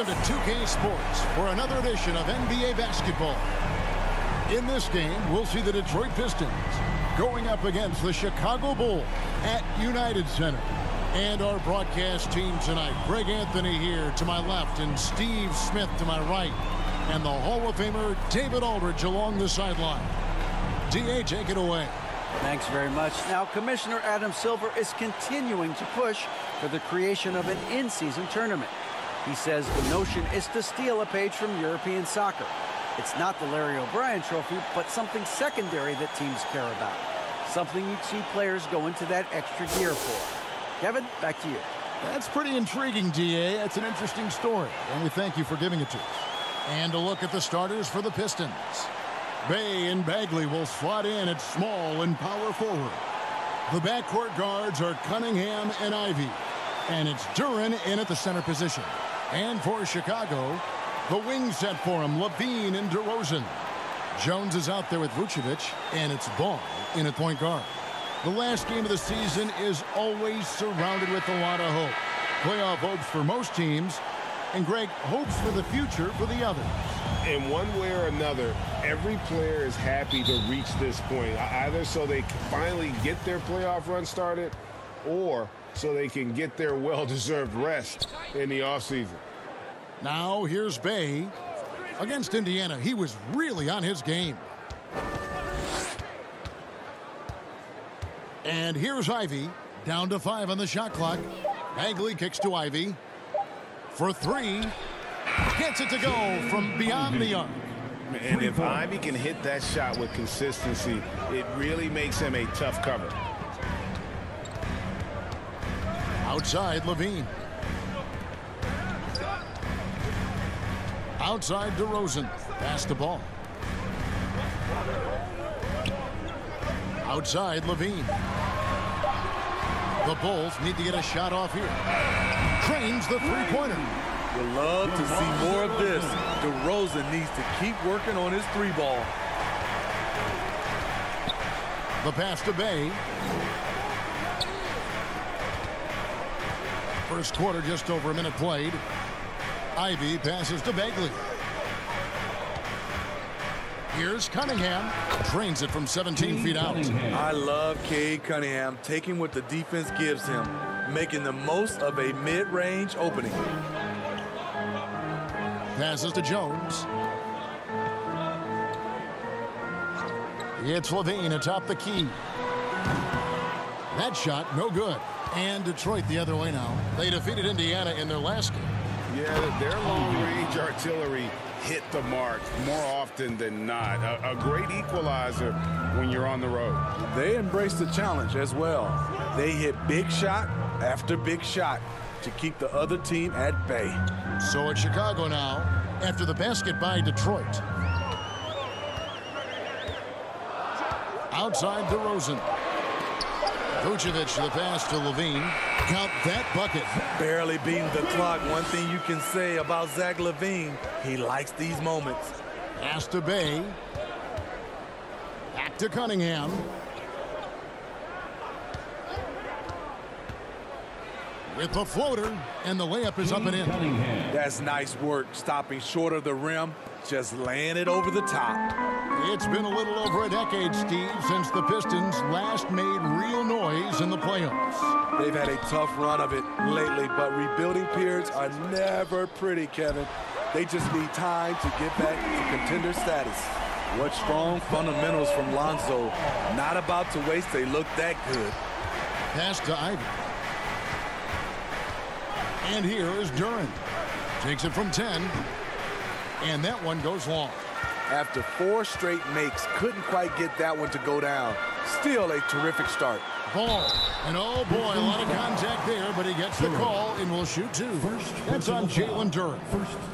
Welcome to 2K Sports for another edition of NBA basketball. In this game, we'll see the Detroit Pistons going up against the Chicago Bulls at United Center. And our broadcast team tonight, Greg Anthony here to my left and Steve Smith to my right. And the Hall of Famer David Aldridge along the sideline. D.A., take it away. Thanks very much. Now, Commissioner Adam Silver is continuing to push for the creation of an in-season tournament. He says the notion is to steal a page from European soccer. It's not the Larry O'Brien trophy, but something secondary that teams care about. Something you'd see players go into that extra gear for. Kevin, back to you. That's pretty intriguing, DA. That's an interesting story, and we thank you for giving it to us. And a look at the starters for the Pistons. Bey and Bagley will slot in at small and power forward. The backcourt guards are Cunningham and Ivey. And it's Duren in at the center position. And for Chicago, the wing set for him, LaVine and DeRozan. Jones is out there with Vucevic, and it's Ball in at point guard. The last game of the season is always surrounded with a lot of hope. Playoff hopes for most teams, and Greg hopes for the future for the others. In one way or another, every player is happy to reach this point, either so they can finally get their playoff run started or so they can get their well-deserved rest in the offseason. Now here's Bey against Indiana. He was really on his game. And here's Ivey down to five on the shot clock. Bagley kicks to Ivey for three. Gets it to go from beyond the arc. And if Ivey can hit that shot with consistency, it really makes him a tough cover. Outside, LaVine. Outside, DeRozan. Pass the ball. Outside, LaVine. The Bulls need to get a shot off here. Trains the three-pointer. You love to see more of this. DeRozan needs to keep working on his three ball. The pass to Bey. First quarter, just over a minute played. Ivey passes to Bagley. Here's Cunningham. Drains it from 17 feet out. I love Cade Cunningham taking what the defense gives him, making the most of a mid-range opening. Passes to Jones. It's LaVine atop the key. That shot, no good. And Detroit the other way now. They defeated Indiana in their last game. Yeah, their long-range artillery hit the mark more often than not. A, a, great equalizer when you're on the road. They embrace the challenge as well. They hit big shot after big shot to keep the other team at bay. So it's Chicago now after the basket by Detroit. Outside DeRozan. Vucevic the pass to LaVine. Count that bucket. Barely beating the clock. One thing you can say about Zach LaVine, he likes these moments. Pass to Bey. Back to Cunningham. With the floater, and the layup is up and in. That's nice work, stopping short of the rim, just laying it over the top. It's been a little over a decade, Steve, since the Pistons last made real noise in the playoffs. They've had a tough run of it lately, but rebuilding periods are never pretty, Kevin. They just need time to get back to contender status. What strong fundamentals from Lonzo. Not about to waste a look that good. Pass to Ivey. And here is Duren. Takes it from 10. And that one goes long. After four straight makes, couldn't quite get that one to go down. Still a terrific start. Ball. And oh boy, a lot of contact there, but he gets the call and will shoot two. That's on Jalen Duren.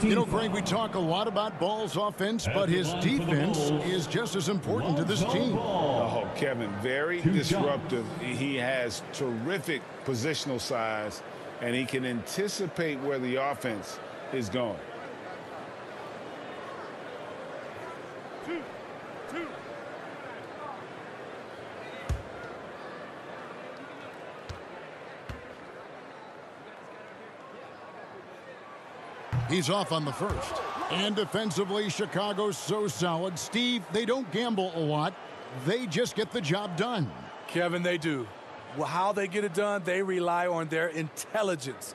You know, Greg, we talk a lot about Ball's offense, but his defense is just as important to this team. Oh, Kevin, very disruptive. He has terrific positional size, and he can anticipate where the offense is going. He's off on the first. And defensively, Chicago's so solid. Steve, they don't gamble a lot. They just get the job done. Kevin, they do. Well, how they get it done, they rely on their intelligence.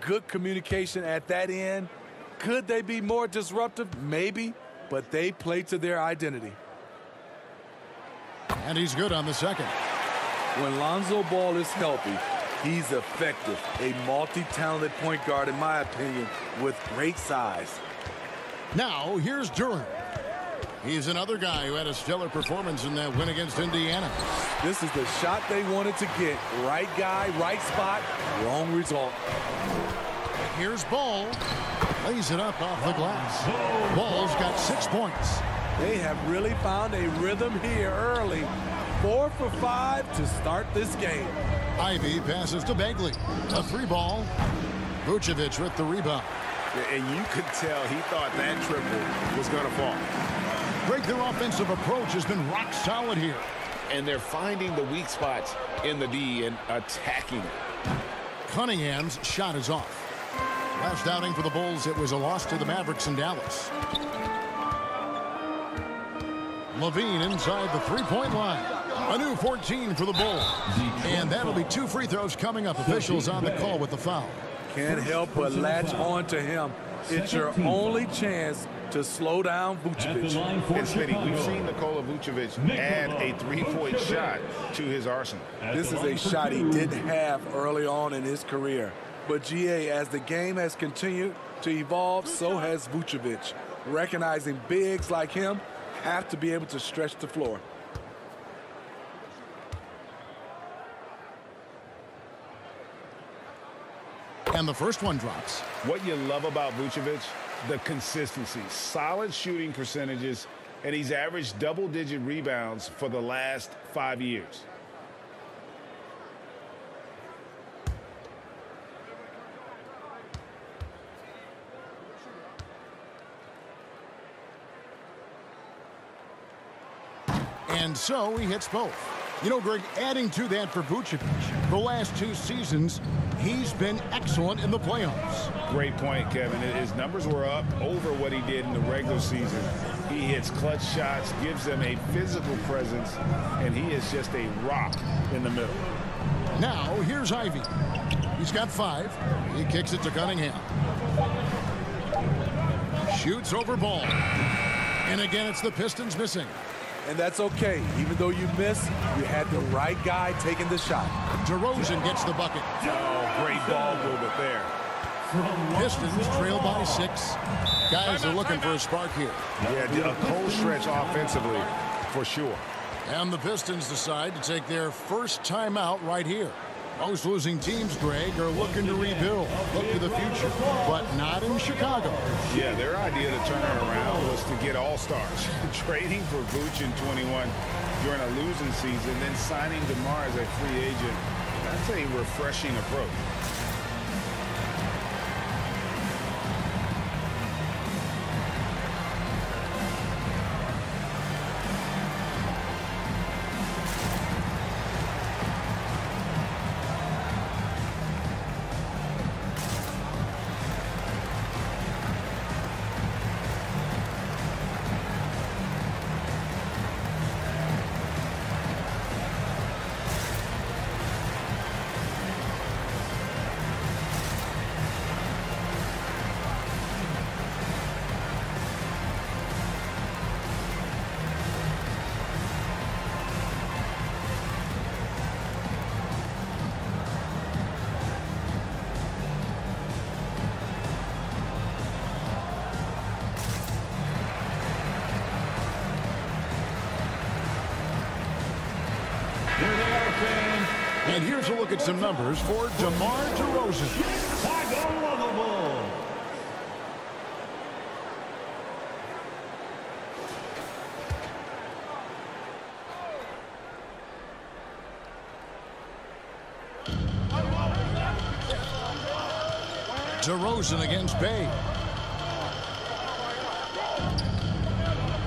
Good communication at that end. Could they be more disruptive? Maybe, but they play to their identity. And he's good on the second. When Lonzo Ball is healthy, he's effective. A multi-talented point guard, in my opinion, with great size. Now, here's Duren. He's another guy who had a stellar performance in that win against Indiana. This is the shot they wanted to get. Right guy, right spot, wrong result. Here's Ball. Lays it up off the glass. Ball's got six points. They have really found a rhythm here early. Four for five to start this game. Ivey passes to Bagley. A three ball. Vucevic with the rebound. And you could tell he thought that triple was going to fall. Greg, their offensive approach has been rock solid here. And they're finding the weak spots in the D and attacking it. Cunningham's shot is off. Last outing for the Bulls, it was a loss to the Mavericks in Dallas. LaVine inside the three-point line. A new 14 for the Bulls. And that'll be two free throws coming up. Officials on the call with the foul. Can't help but latch on to him. It's your only chance to slow down Vucevic. And Smitty, we've seen Nikola Vucevic add a three-point shot to his arsenal. This is a shot he didn't have early on in his career. But GA, as the game has continued to evolve, so has Vucevic. Recognizing bigs like him have to be able to stretch the floor. And the first one drops. What you love about Vucevic, the consistency. Solid shooting percentages, and he's averaged double-digit rebounds for the last five years. And so he hits both. You know, Greg, adding to that for Vucevic, the last two seasons, he's been excellent in the playoffs. Great point, Kevin. His numbers were up over what he did in the regular season. He hits clutch shots, gives them a physical presence, and he is just a rock in the middle. Now, here's Ivey. He's got five. He kicks it to Cunningham. Shoots over ball. And again, it's the Pistons missing. And that's okay. Even though you miss, you had the right guy taking the shot. DeRozan gets the bucket. Oh, great ball movement there. Pistons trail by six. Guys are looking for a spark here. Yeah, a cold stretch offensively, for sure. And the Pistons decide to take their first timeout right here. Most losing teams, Greg, are looking to rebuild, look to the future, but not in Chicago. Yeah, their idea to turn it around was to get all-stars. Trading for Vooch in 21 during a losing season, then signing DeMar as a free agent. That's a refreshing approach. Look at some numbers for DeMar DeRozan. DeRozan against Bey.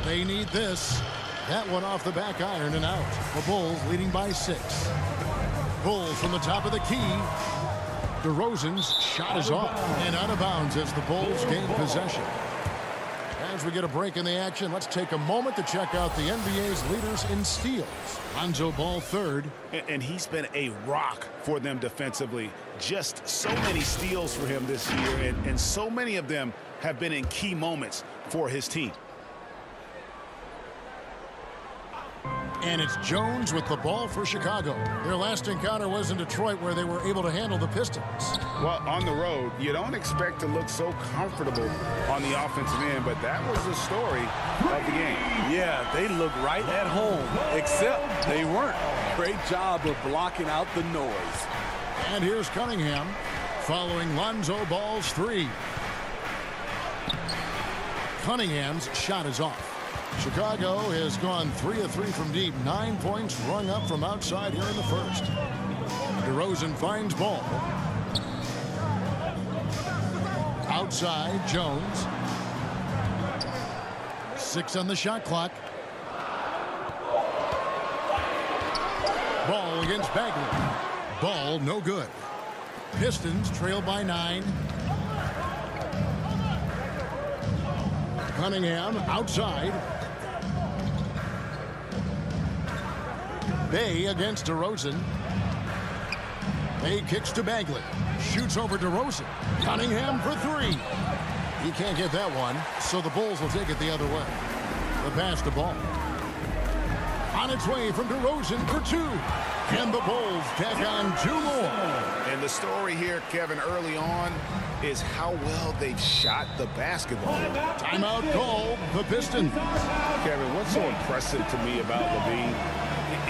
They need this. That one off the back iron and out. The Bulls leading by six. Bulls from the top of the key. DeRozan's shot is off and out of bounds as the Bulls gain possession. As we get a break in the action, let's take a moment to check out the NBA's leaders in steals. Lonzo Ball third. And he's been a rock for them defensively. Just so many steals for him this year, and, and so many of them have been in key moments for his team. And it's Jones with the ball for Chicago. Their last encounter was in Detroit where they were able to handle the Pistons. Well, on the road, you don't expect to look so comfortable on the offensive end, but that was the story of the game. Yeah, they look right at home, except they weren't. Great job of blocking out the noise. And here's Cunningham following Lonzo Ball's three. Cunningham's shot is off. Chicago has gone three of three from deep. Nine points rung up from outside here in the first. DeRozan finds ball. Outside, Jones. Six on the shot clock. Ball against Bagley. Ball no good. Pistons trail by nine. Cunningham outside. Bey against DeRozan. Bey kicks to Bagley. Shoots over DeRozan. Cunningham for three. He can't get that one, so the Bulls will take it the other way. The pass to ball. On its way from DeRozan for two. And the Bulls tack on two more. And the story here, Kevin, early on is how well they've shot the basketball. Timeout call, the Pistons. Kevin, what's so impressive to me about LaVine?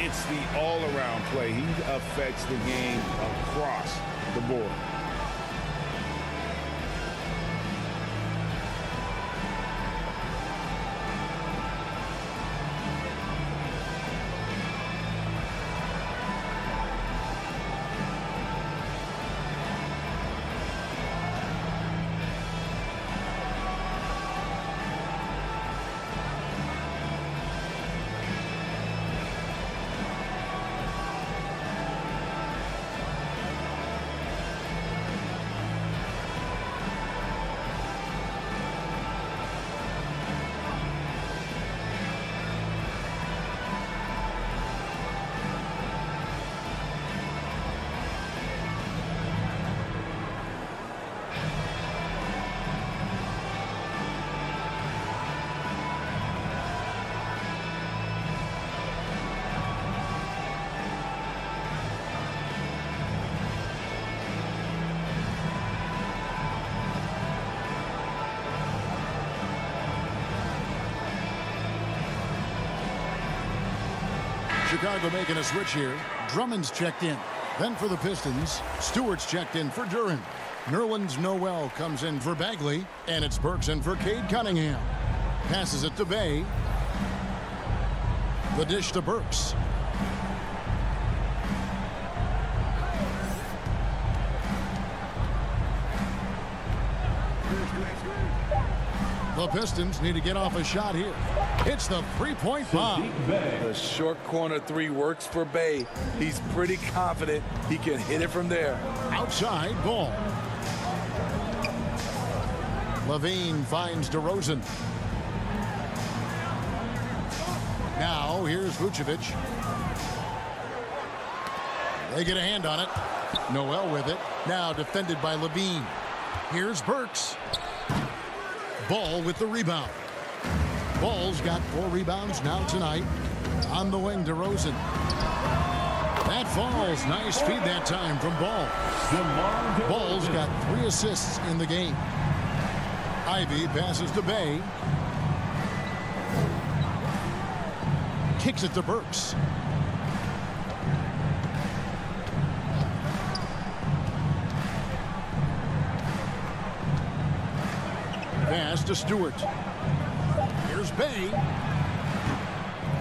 It's the all-around play. He affects the game across the board. Chicago making a switch here. Drummond's checked in. Then for the Pistons, Stewart's checked in for Duren. Nerlens Noel comes in for Bagley, and it's Burks in for Cade Cunningham. Passes it to Bey. The dish to Burks. The Pistons need to get off a shot here. It's the three-point bomb. The short corner three works for Bey. He's pretty confident he can hit it from there. Outside ball. LaVine finds DeRozan. Now here's Vucevic. They get a hand on it. Noel with it. Now defended by LaVine. Here's Burks. Ball with the rebound. Ball's got four rebounds now tonight. On the wing, DeRozan. That falls. Nice feed that time from Ball. Ball's got three assists in the game. Ivey passes to Bey. Kicks it to Burks. Pass to Stewart. Here's Bey.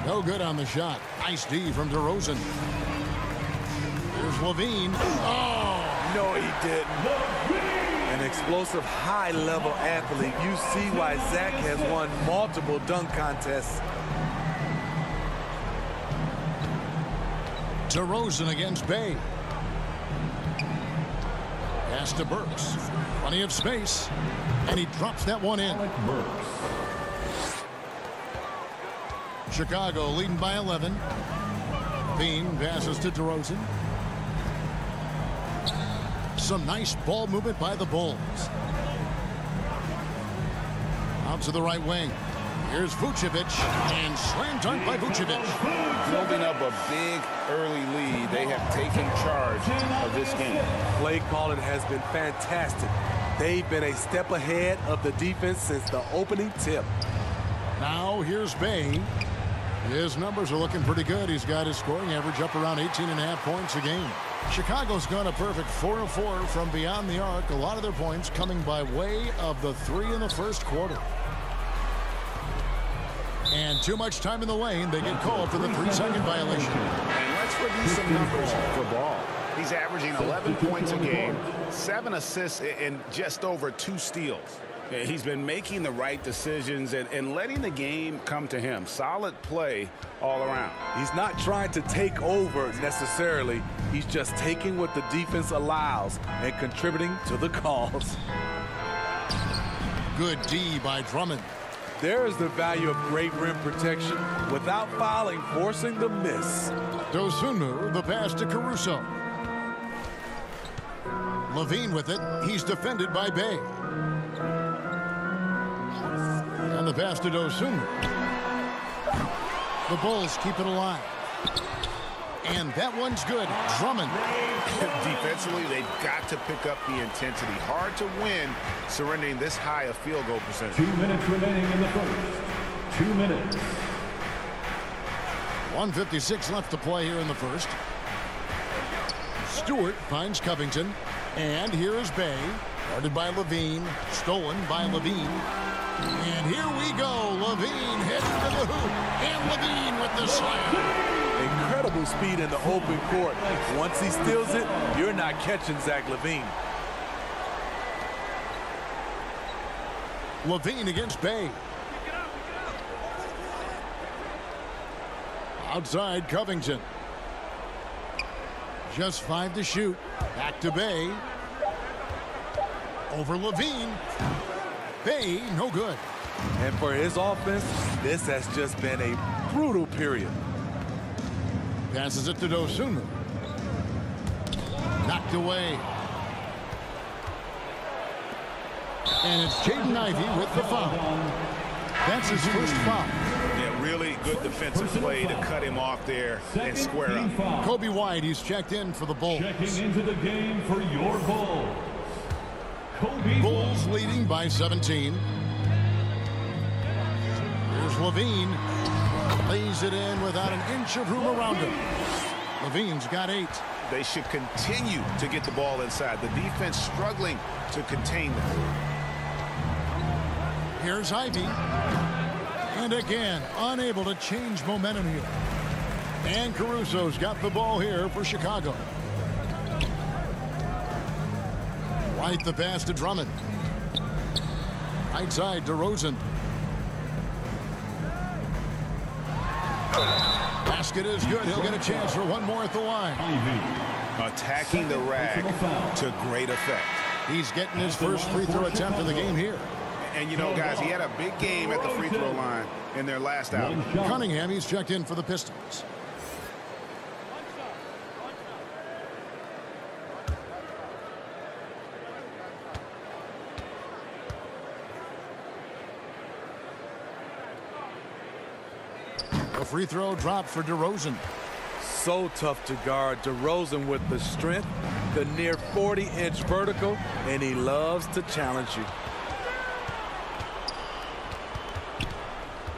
No good on the shot. Nice D from DeRozan. Here's LaVine. Oh! No, he didn't. An explosive, high-level athlete. You see why Zach has won multiple dunk contests. DeRozan against Bey. Pass to Burks. Plenty of space. And he drops that one in. Chicago leading by 11. Bean passes to DeRozan. Some nice ball movement by the Bulls. Out to the right wing. Here's Vucevic, and slam dunk by Vucevic. Building up a big early lead, they have taken charge of this game. Play calling has been fantastic. They've been a step ahead of the defense since the opening tip. Now here's Bey. His numbers are looking pretty good. He's got his scoring average up around 18 and a half points a game. Chicago's gone a perfect 4-4 from beyond the arc. A lot of their points coming by way of the three in the first quarter. And too much time in the lane. They get called for the three-second violation. And let's review some numbers for Ball. He's averaging 11 points a game, seven assists, and just over two steals. He's been making the right decisions and, and, letting the game come to him. Solid play all around. He's not trying to take over necessarily. He's just taking what the defense allows and contributing to the cause. Good D by Drummond. There is the value of great rim protection without fouling, forcing the miss. Dosunmu, the pass to Caruso. LaVine with it. He's defended by Bey. And the pass to Dosunmu. The Bulls keep it alive. And that one's good. Drummond. Defensively, they've got to pick up the intensity. Hard to win surrendering this high a field goal percentage. Two minutes remaining in the first. Two minutes. 156 left to play here in the first. Stewart finds Covington. And here is Bey. Guarded by LaVine. Stolen by LaVine. And here we go. LaVine heading to the hoop. And LaVine with the slam. Incredible speed in the open court. Once he steals it, you're not catching Zach LaVine. LaVine against Bey. Outside Covington. Just five to shoot. Back to Bey. Over LaVine. Bey, no good. And for his offense, this has just been a brutal period. Passes it to Dosunmu. Knocked away. And it's Jaden Ivey with the foul. That's his first foul. Yeah, really good defensive play to cut him off there and square up. Coby White, he's checked in for the Bulls. Checking into the game for your Bulls. Bulls leading by 17. Here's LaVine. Lays it in without an inch of room around him. LaVine's got eight. They should continue to get the ball inside. The defense struggling to contain them. Here's Ivey. And again, unable to change momentum here. And Caruso's got the ball here for Chicago. White the pass to Drummond. Right side DeRozan. Basket is good. He'll get a chance for one more at the line. Attacking the rack to great effect. He's getting his first free throw attempt of the game here. And, you know, guys, he had a big game at the free throw line in their last outing. Cunningham, he's checked in for the Pistons. Free throw drop for DeRozan. So tough to guard. DeRozan with the strength, the near 40-inch vertical, and he loves to challenge you.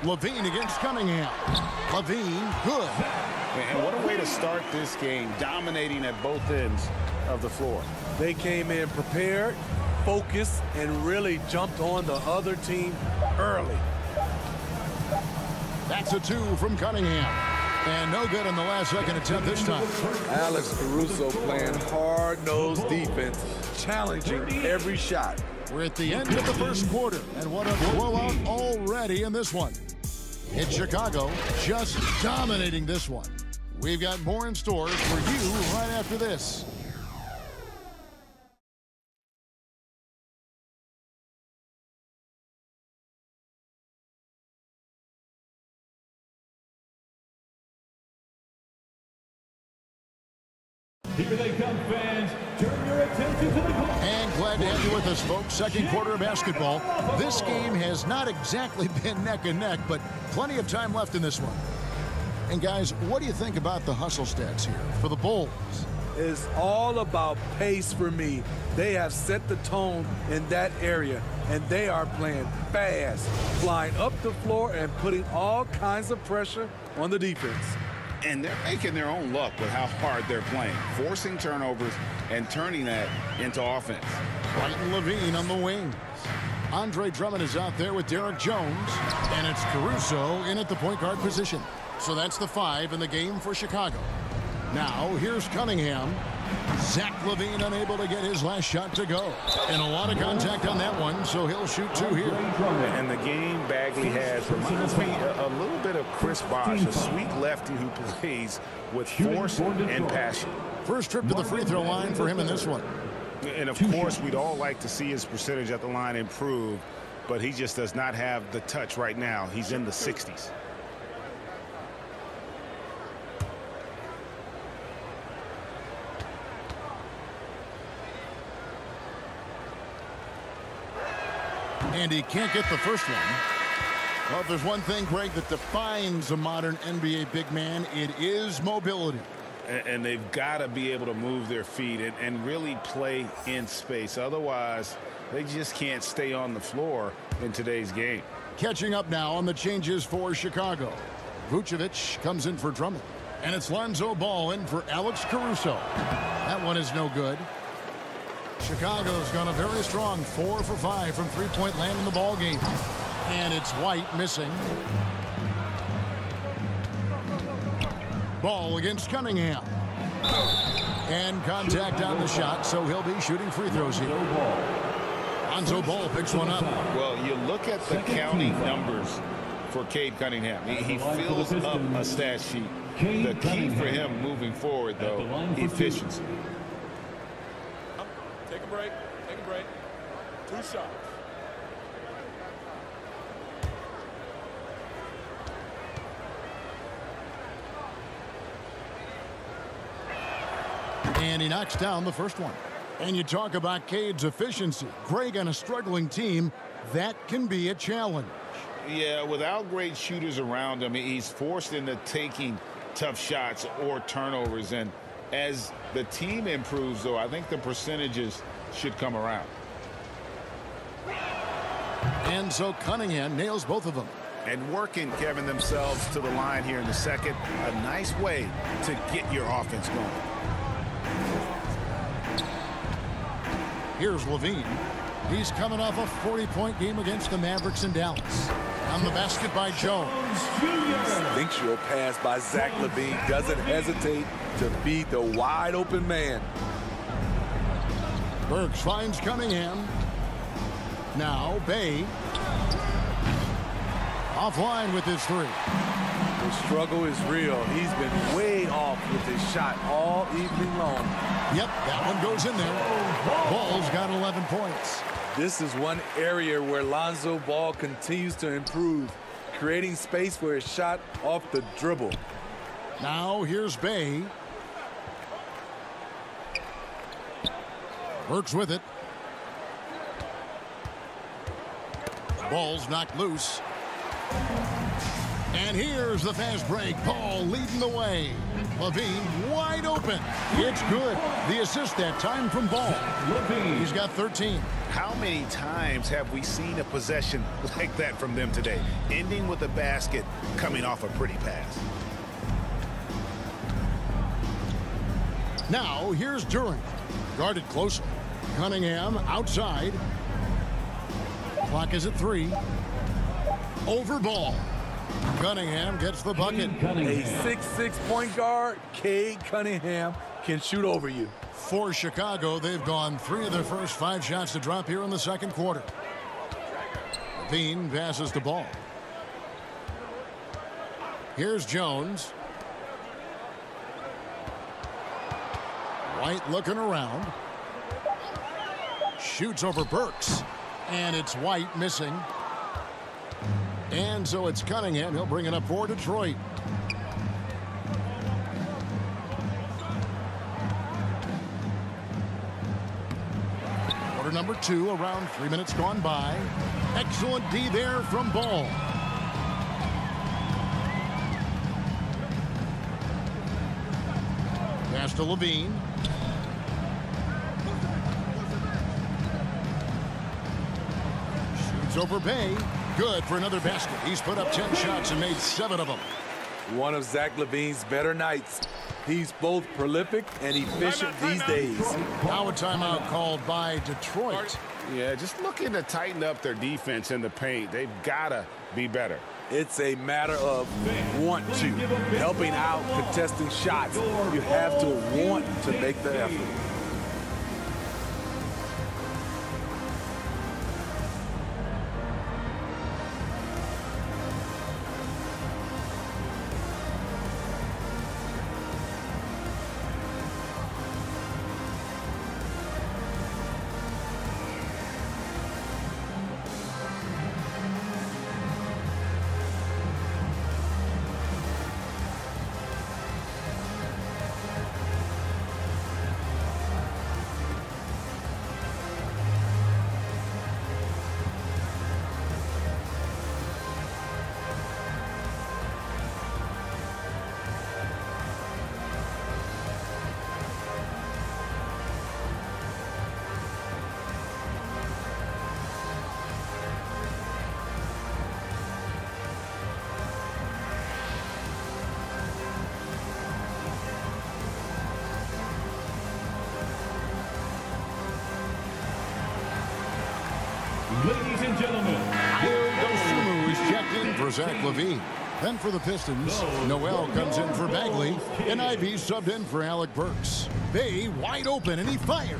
LaVine against Cunningham. LaVine, good. And what a way to start this game, dominating at both ends of the floor. They came in prepared, focused, and really jumped on the other team early. That's a two from Cunningham. And no good in the last second attempt this time. Alex Caruso playing hard-nosed defense, challenging every shot. We're at the end of the first quarter, and what a blowout already in this one. In Chicago just dominating this one. We've got more in store for you right after this. With us, folks. Second quarter of basketball. This game has not exactly been neck and neck, but plenty of time left in this one. And guys, what do you think about the hustle stats here for the Bulls? It's all about pace for me. They have set the tone in that area, and they are playing fast, flying up the floor and putting all kinds of pressure on the defense. And they're making their own luck with how hard they're playing, forcing turnovers and turning that into offense. And LaVine on the wings. Andre Drummond is out there with Derrick Jones, and it's Caruso in at the point guard position. So that's the five in the game for Chicago. Now, here's Cunningham. Zach LaVine unable to get his last shot to go. And a lot of contact on that one, so he'll shoot two here. And the game Bagley has reminds me a, a little bit of Chris Bosh, a sweet lefty who plays with force and passion. First trip to the free throw line for him in this one. And of course, we'd all like to see his percentage at the line improve, but he just does not have the touch right now. He's in the 60s. And he can't get the first one. Well, if there's one thing, Greg, that defines a modern NBA big man, it is mobility. And, and they've got to be able to move their feet and, and really play in space. Otherwise, they just can't stay on the floor in today's game. Catching up now on the changes for Chicago. Vucevic comes in for Drummond. And it's Lonzo Ball in for Alex Caruso. That one is no good. Chicago's gone a very strong four for five from three-point land in the ball game. And it's White missing. Ball against Cunningham. And contact on the shot, so he'll be shooting free throws here. Lonzo Ball picks one up. Well, you look at the counting numbers for Cade Cunningham. He, he fills up a stat sheet. The key for him moving forward, though, efficiency. Take a break. Take a break. Two shots. And he knocks down the first one. And you talk about Cade's efficiency. Greg on a struggling team, that can be a challenge. Yeah, without great shooters around him, he's forced into taking tough shots or turnovers. And as the team improves, though, I think the percentages should come around. And so Cunningham nails both of them. And working, Kevin, themselves to the line here in the second. A nice way to get your offense going. Here's LaVine. He's coming off a 40-point game against the Mavericks in Dallas. On the basket by Jones. Instinctual pass by Zach LaVine doesn't hesitate to beat the wide open man. Burks finds Cunningham. Now Bey. Offline with his three. The struggle is real. He's been way off with his shot all evening long. Yep, that one goes in there. Ball's got 11 points. This is one area where Lonzo Ball continues to improve, creating space for his shot off the dribble. Now here's Bey. Works with it. Ball's knocked loose. And here's the fast break. Paul leading the way. LaVine wide open. It's good. The assist that time from Ball. He's got 13. How many times have we seen a possession like that from them today? Ending with a basket, coming off a pretty pass. Now here's Durant. Guarded closely. Cunningham outside. Clock is at three. Over ball. Cunningham gets the bucket. A 6'6 point guard, Cade Cunningham, can shoot over you. For Chicago, they've gone three of their first five shots to drop here in the second quarter. LaVine passes the ball. Here's Jones. White looking around. Shoots over Burks. And it's White missing. And so it's Cunningham. He'll bring it up for Detroit. Quarter number two, around three minutes gone by. Excellent D there from Ball. Pass to LaVine. Shoots over Bey. Good for another basket. He's put up 10 shots and made seven of them. One of Zach LaVine's better nights. He's both prolific and efficient these days. Now a timeout called by Detroit. Yeah, just looking to tighten up their defense in the paint. They've got to be better. It's a matter of want to. Helping out, contesting shots. You have to want to make the effort. Zach LaVine. Then for the Pistons, Noel comes in for Bagley, and Ivey subbed in for Alec Burks. Bey wide open, and he fires.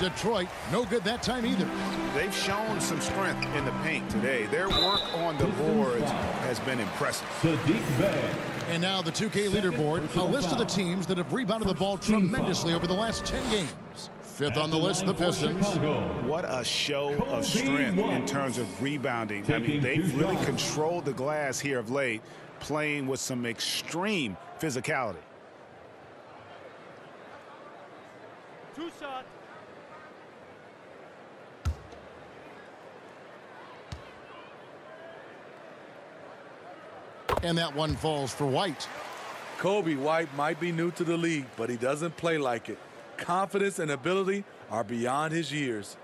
Detroit, no good that time either. They've shown some strength in the paint today. Their work on the boards has been impressive. Saddiq Bey. And now the 2K leaderboard, a list of the teams that have rebounded the ball tremendously over the last 10 games. Fifth on the list, the Pistons. What a show of strength in terms of rebounding. I mean, they've really controlled the glass here of late, playing with some extreme physicality. Two shots. And that one falls for White. Coby White might be new to the league, but he doesn't play like it. Confidence and ability are beyond his years.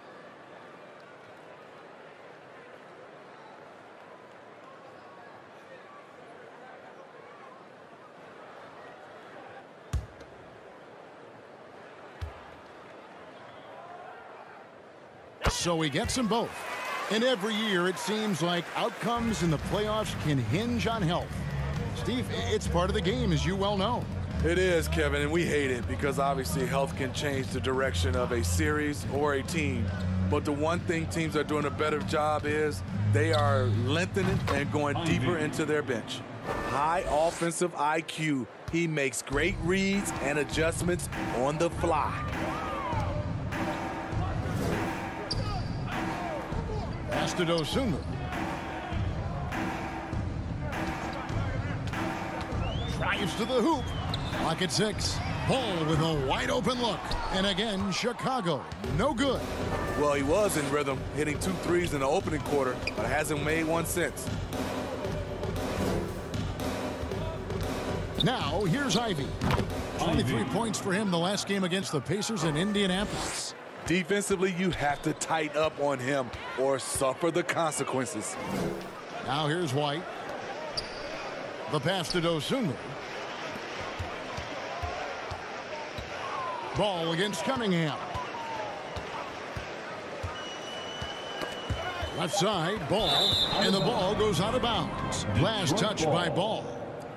So he gets them both. And every year it seems like outcomes in the playoffs can hinge on health. Steve, it's part of the game, as you well know. It is, Kevin, and we hate it because obviously health can change the direction of a series or a team. But the one thing teams are doing a better job is they are lengthening and going deeper into their bench. High offensive IQ. He makes great reads and adjustments on the fly. Dosunmu. Drives to the hoop. Lock at six. Ball with a wide open look. And again, Chicago. No good. Well, he was in rhythm, hitting two threes in the opening quarter, but hasn't made one since. Now, here's Ivey. 23 points for him the last game against the Pacers in Indianapolis. Defensively, you have to tighten up on him or suffer the consequences. Now here's White. The pass to Dosunmu. Ball against Cunningham. Left side, ball, and the ball goes out of bounds. Last touch by Ball.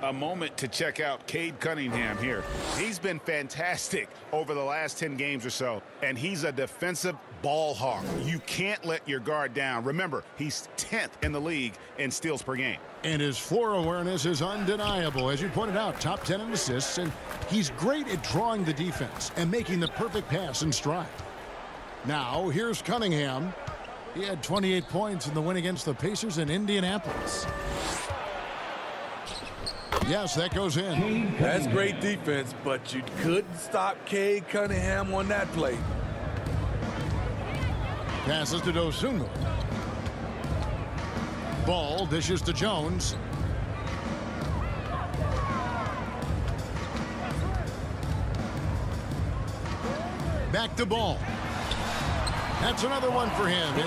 A moment to check out Cade Cunningham here. He's been fantastic over the last 10 games or so, and he's a defensive ball hawk. You can't let your guard down. Remember, he's 10th in the league in steals per game. And his floor awareness is undeniable. As you pointed out, top 10 in assists, and he's great at drawing the defense and making the perfect pass in stride. Now, here's Cunningham. He had 28 points in the win against the Pacers in Indianapolis. Yes, that goes in. That's great defense, but you couldn't stop Cade Cunningham on that play. Passes to Dosunmu. Ball dishes to Jones. Back to ball. That's another one for him. His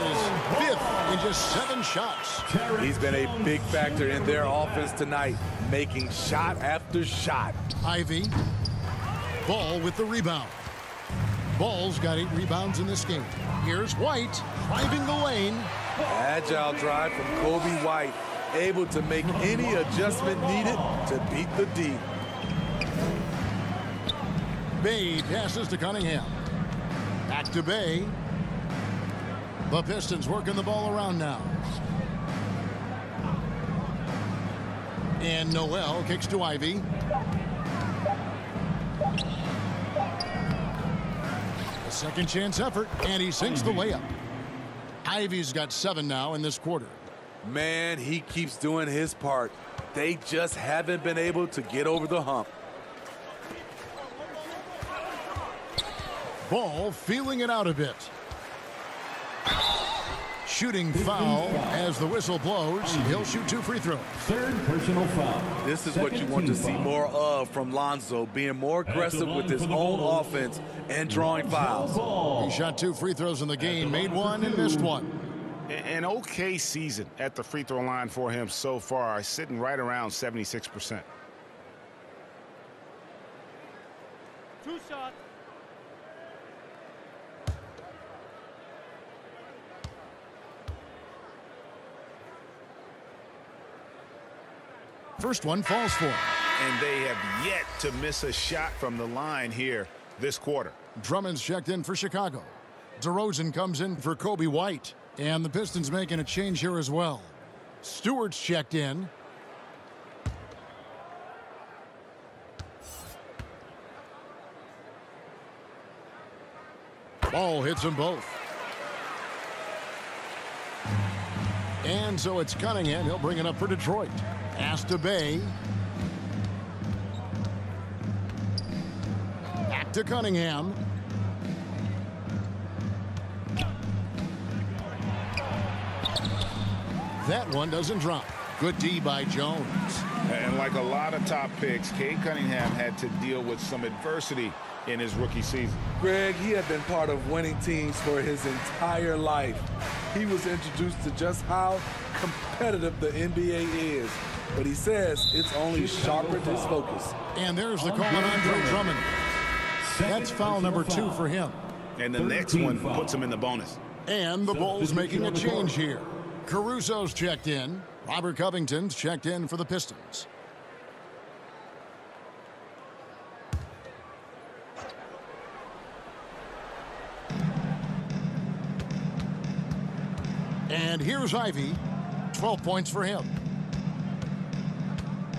fifth in just seven shots. He's been a big factor in their offense tonight, making shot after shot. Ivey. Ball with the rebound. Ball's got eight rebounds in this game. Here's White driving the lane. Agile drive from Coby White, able to make any adjustment needed to beat the D. Bey passes to Cunningham. Back to Bey. The Pistons working the ball around now. And Noel kicks to Ivey. Second chance effort, and he sinks the layup. Ivey's got seven now in this quarter. Man, he keeps doing his part. They just haven't been able to get over the hump. Ball feeling it out a bit. Shooting foul as the whistle blows. He'll shoot two free throws. Third personal foul. This is what you want to see more of from Lonzo, being more aggressive with his own offense and drawing fouls. He shot two free throws in the game, made one and missed one. An okay season at the free throw line for him so far, sitting right around 76%. Two shots. First one falls for. And they have yet to miss a shot from the line here this quarter. Drummond's checked in for Chicago. DeRozan comes in for Coby White. And the Pistons making a change here as well. Stewart's checked in. Ball hits them both. And so it's Cunningham. He'll bring it up for Detroit. Pass to Bey. Back to Cunningham. That one doesn't drop. Good D by Jones. And like a lot of top picks, Cade Cunningham had to deal with some adversity in his rookie season. Greg, he had been part of winning teams for his entire life. He was introduced to just how competitive the NBA is. But he says it's only sharpened his focus. And there's the call on Andre Drummond. That's foul number two for him. And the next one puts him in the bonus. And the Bulls making a change here. Caruso's checked in. Robert Covington's checked in for the Pistons. And here's Ivey. 12 points for him.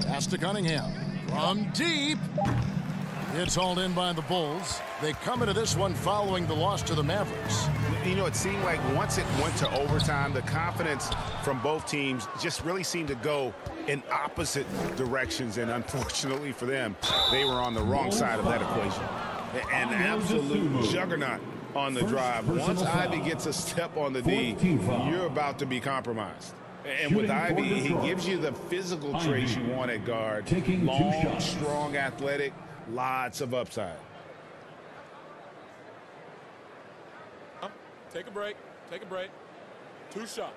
Pass to Cunningham. From deep. It's hauled in by the Bulls. They come into this one following the loss to the Mavericks. You know, it seemed like once it went to overtime, the confidence from both teams just really seemed to go in opposite directions. And unfortunately for them, they were on the wrong side of that equation. An absolute juggernaut on the drive. Once Ivey gets a step on the D, you're about to be compromised. And with Ivey, he gives you the physical traits you want at guard. Long, strong, athletic, lots of upside. Take a break. Take a break. Two shots.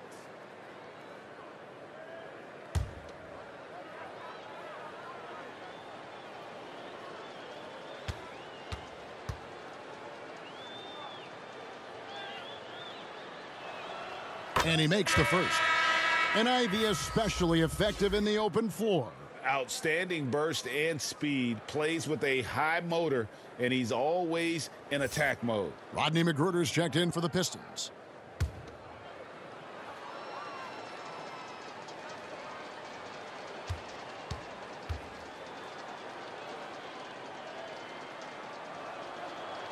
And he makes the first. And Ivey especially effective in the open floor. Outstanding burst and speed, plays with a high motor, and he's always in attack mode. Rodney McGruder's checked in for the Pistons.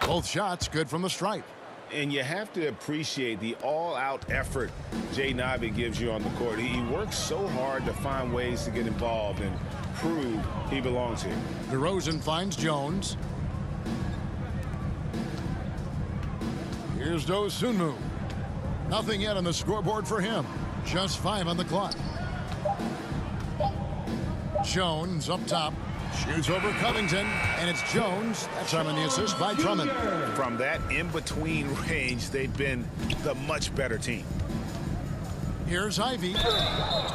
Both shots good from the stripe. And you have to appreciate the all-out effort Jay Ivey gives you on the court. He works so hard to find ways to get involved and prove he belongs here. DeRozan finds Jones. Here's Dosunmu. Nothing yet on the scoreboard for him. Just five on the clock. Jones up top. Shoots over Covington, and it's Jones. That's time on the assist by Drummond. From that in-between range, they've been the much better team. Here's Ivey.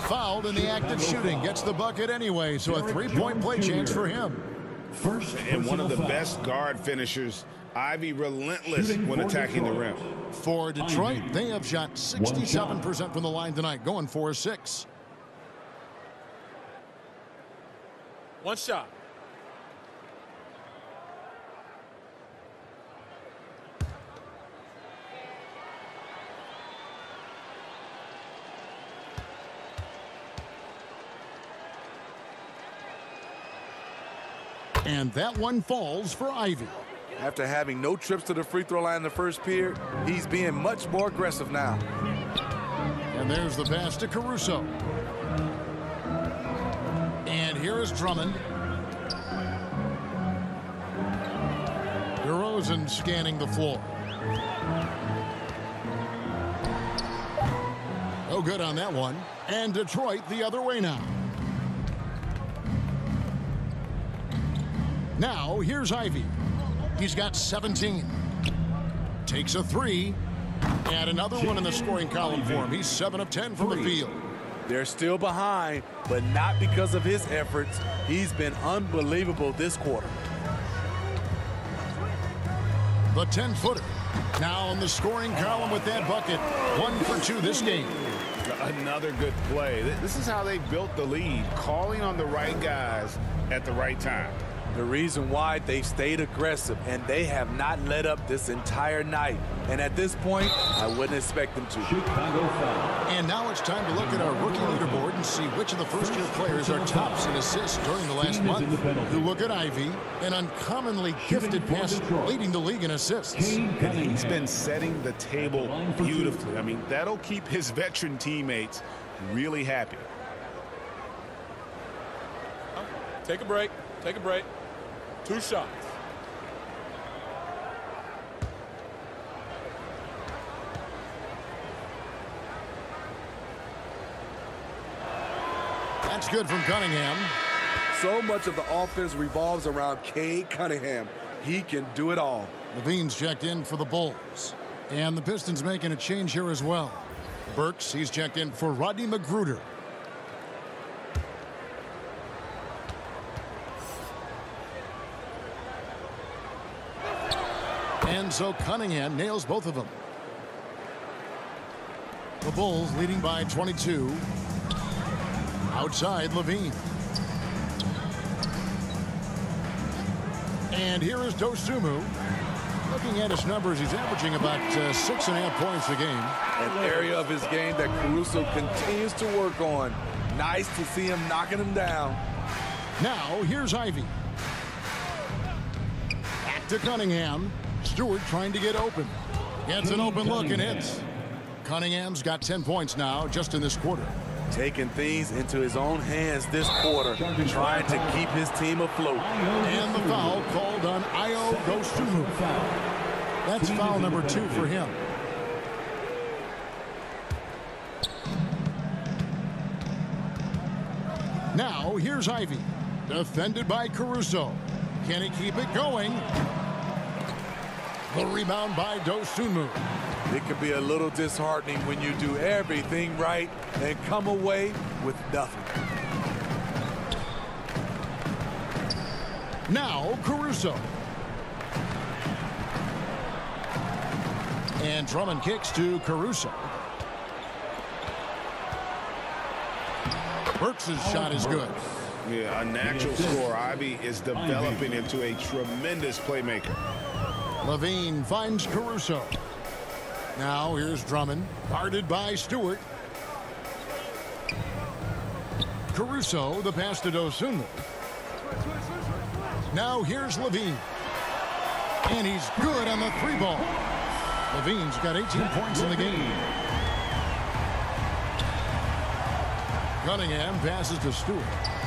Fouled in the act of shooting. Gets the bucket anyway, so a three-point play chance for him. First and one of the best guard finishers. Ivey relentless when attacking the rim. For Detroit, they have shot 67% from the line tonight, going 4-6. One shot. And that one falls for Ivey. After having no trips to the free throw line in the first period, he's being much more aggressive now. And there's the pass to Caruso. And here is Drummond. DeRozan scanning the floor. No good on that one. And Detroit the other way now. Now, here's Ivey. He's got 17. Takes a three. And another one in the scoring column for him. He's 7 of 10 from the field. They're still behind, but not because of his efforts. He's been unbelievable this quarter. The 10-footer. Now on the scoring column with that bucket. One for two this game. Another good play. This is how they built the lead, calling on the right guys at the right time. The reason why they've stayed aggressive and they have not let up this entire night. And at this point, I wouldn't expect them to. And now it's time to look at our rookie leaderboard and see which of the first-year players are tops in assists during the last month. You look at Ivey, an uncommonly gifted passer, leading the league in assists. And he's been setting the table beautifully. I mean, that'll keep his veteran teammates really happy. Take a break. Take a break. Two shots. That's good from Cunningham. So much of the offense revolves around Cade Cunningham. He can do it all. LaVine's checked in for the Bulls. And the Pistons making a change here as well. Burks, he's checked in for Rodney McGruder. And so Cunningham nails both of them. The Bulls leading by 22. Outside LaVine. And here is Dosunmu. Looking at his numbers, he's averaging about uh, six and a half points a game. An area of his game that Caruso continues to work on. Nice to see him knocking him down. Now, here's Ivey. Back to Cunningham. Stewart trying to get open. Gets an open look and hits. Cunningham's got 10 points now just in this quarter. Taking things into his own hands this quarter, trying to keep his team afloat. And the foul called on Ayo Dosunmu. That's foul number two for him. Now, here's Ivey, Defended by Caruso. Can he keep it going? The rebound by Dosunmu. It can be a little disheartening when you do everything right and come away with nothing. Now Caruso. And Drummond kicks to Caruso. Burks' oh, shot is good. Yeah, a natural scorer. Ivey is developing into a tremendous playmaker. LaVine finds Caruso. Now here's Drummond, guarded by Stewart. Caruso, the pass to Dosunmu. Now here's LaVine. And he's good on the three ball. LaVine's got 18 points in the game. Cunningham passes to Stewart.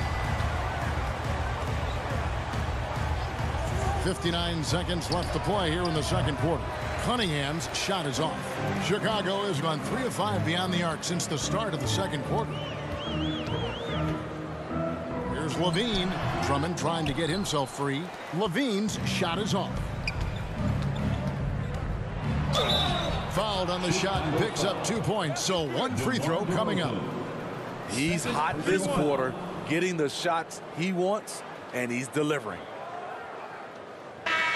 59 seconds left to play here in the second quarter. Cunningham's shot is off. Chicago has gone 3 of 5 beyond the arc since the start of the second quarter. Here's LaVine. Drummond trying to get himself free. LaVine's shot is off. Fouled on the shot and picks up two points, so one free throw coming up. He's hot this quarter, getting the shots he wants, and he's delivering.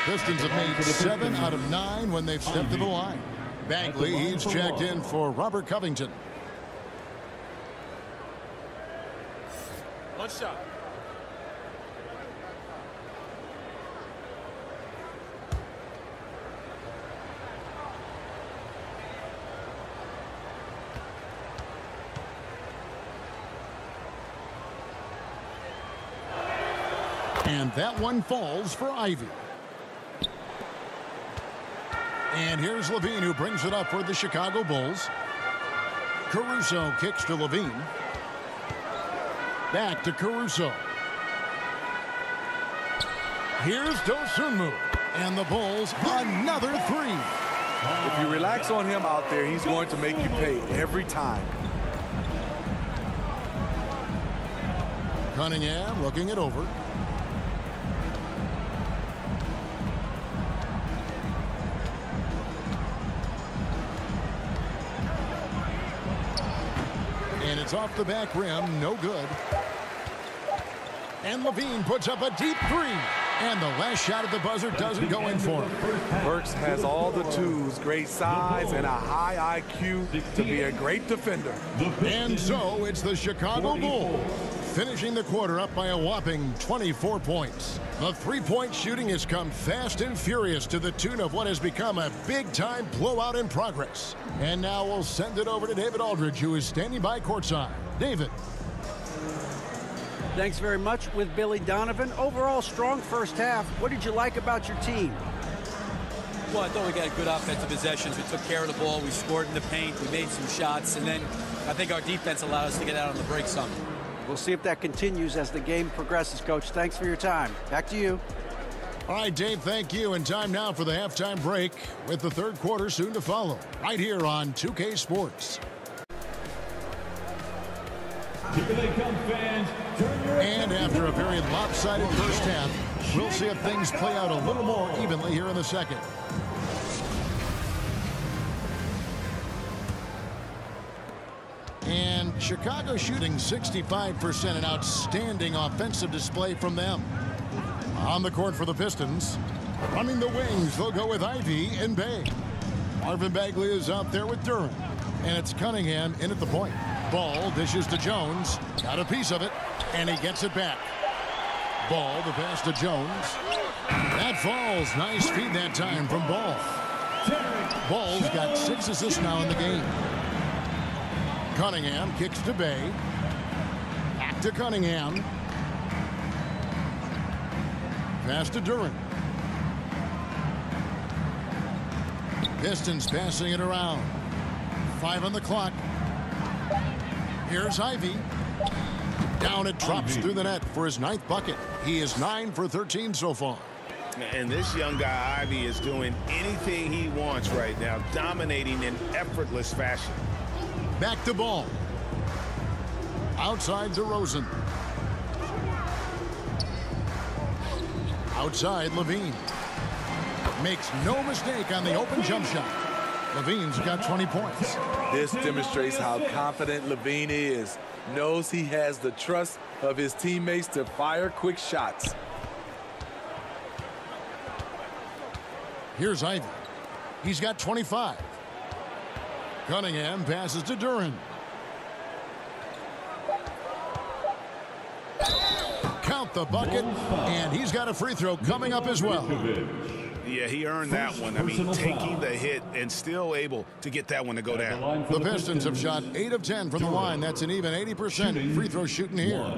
Pistons have made seven out of nine when they've stepped to the line. Bagley, he's checked in for Robert Covington. One shot. And that one falls for Ivey. And here's LaVine who brings it up for the Chicago Bulls. Caruso kicks to LaVine. Back to Caruso. Here's Dosunmu. And the Bulls another three. If you relax on him out there, he's going to make you pay every time. Cunningham looking it over. It's off the back rim, no good. And LaVine puts up a deep three. And the last shot at the buzzer doesn't go in for him. Burks has all the tools, great size and a high IQ to be a great defender. And so it's the Chicago Bulls finishing the quarter up by a whopping 24 points. The three-point shooting has come fast and furious to the tune of what has become a big-time blowout in progress. And now we'll send it over to David Aldridge, who is standing by courtside. David. Thanks very much with Billy Donovan. Overall, strong first half. What did you like about your team? Well, I thought we got good offensive possessions. We took care of the ball. We scored in the paint. We made some shots. And then I think our defense allowed us to get out on the break some. We'll see if that continues as the game progresses, Coach. Thanks for your time. Back to you. All right, Dave, thank you. And time now for the halftime break with the third quarter soon to follow right here on 2K Sports. And after a very lopsided first half, we'll see if things play out a little more evenly here in the second. And Chicago shooting 65%, an outstanding offensive display from them. On the court for the Pistons, running the wings, they'll go with Ivey and Bey. Marvin Bagley is out there with Duren, and it's Cunningham in at the point. Ball dishes to Jones, got a piece of it, and he gets it back. Ball, the pass to Jones. That falls. Nice feed that time from Ball. Ball's got six assists now in the game. Cunningham kicks to Bey. Back to Cunningham. Pass to Duren. Pistons passing it around. Five on the clock. Here's Ivey. Down it drops through the net for his ninth bucket. He is 9 for 13 so far. And this young guy, Ivey, is doing anything he wants right now, dominating in effortless fashion. Back to ball. Outside to Rosen. Outside LaVine. Makes no mistake on the open jump shot. LaVine's got 20 points. This demonstrates how confident LaVine is. Knows he has the trust of his teammates to fire quick shots. Here's Ivey. He's got 25. Cunningham passes to Duren. Count the bucket, and he's got a free throw coming up as well. Yeah, he earned that one. I mean, taking the hit and still able to get that one to go down. The Pistons have shot 8 of 10 from the line. That's an even 80% free throw shooting here.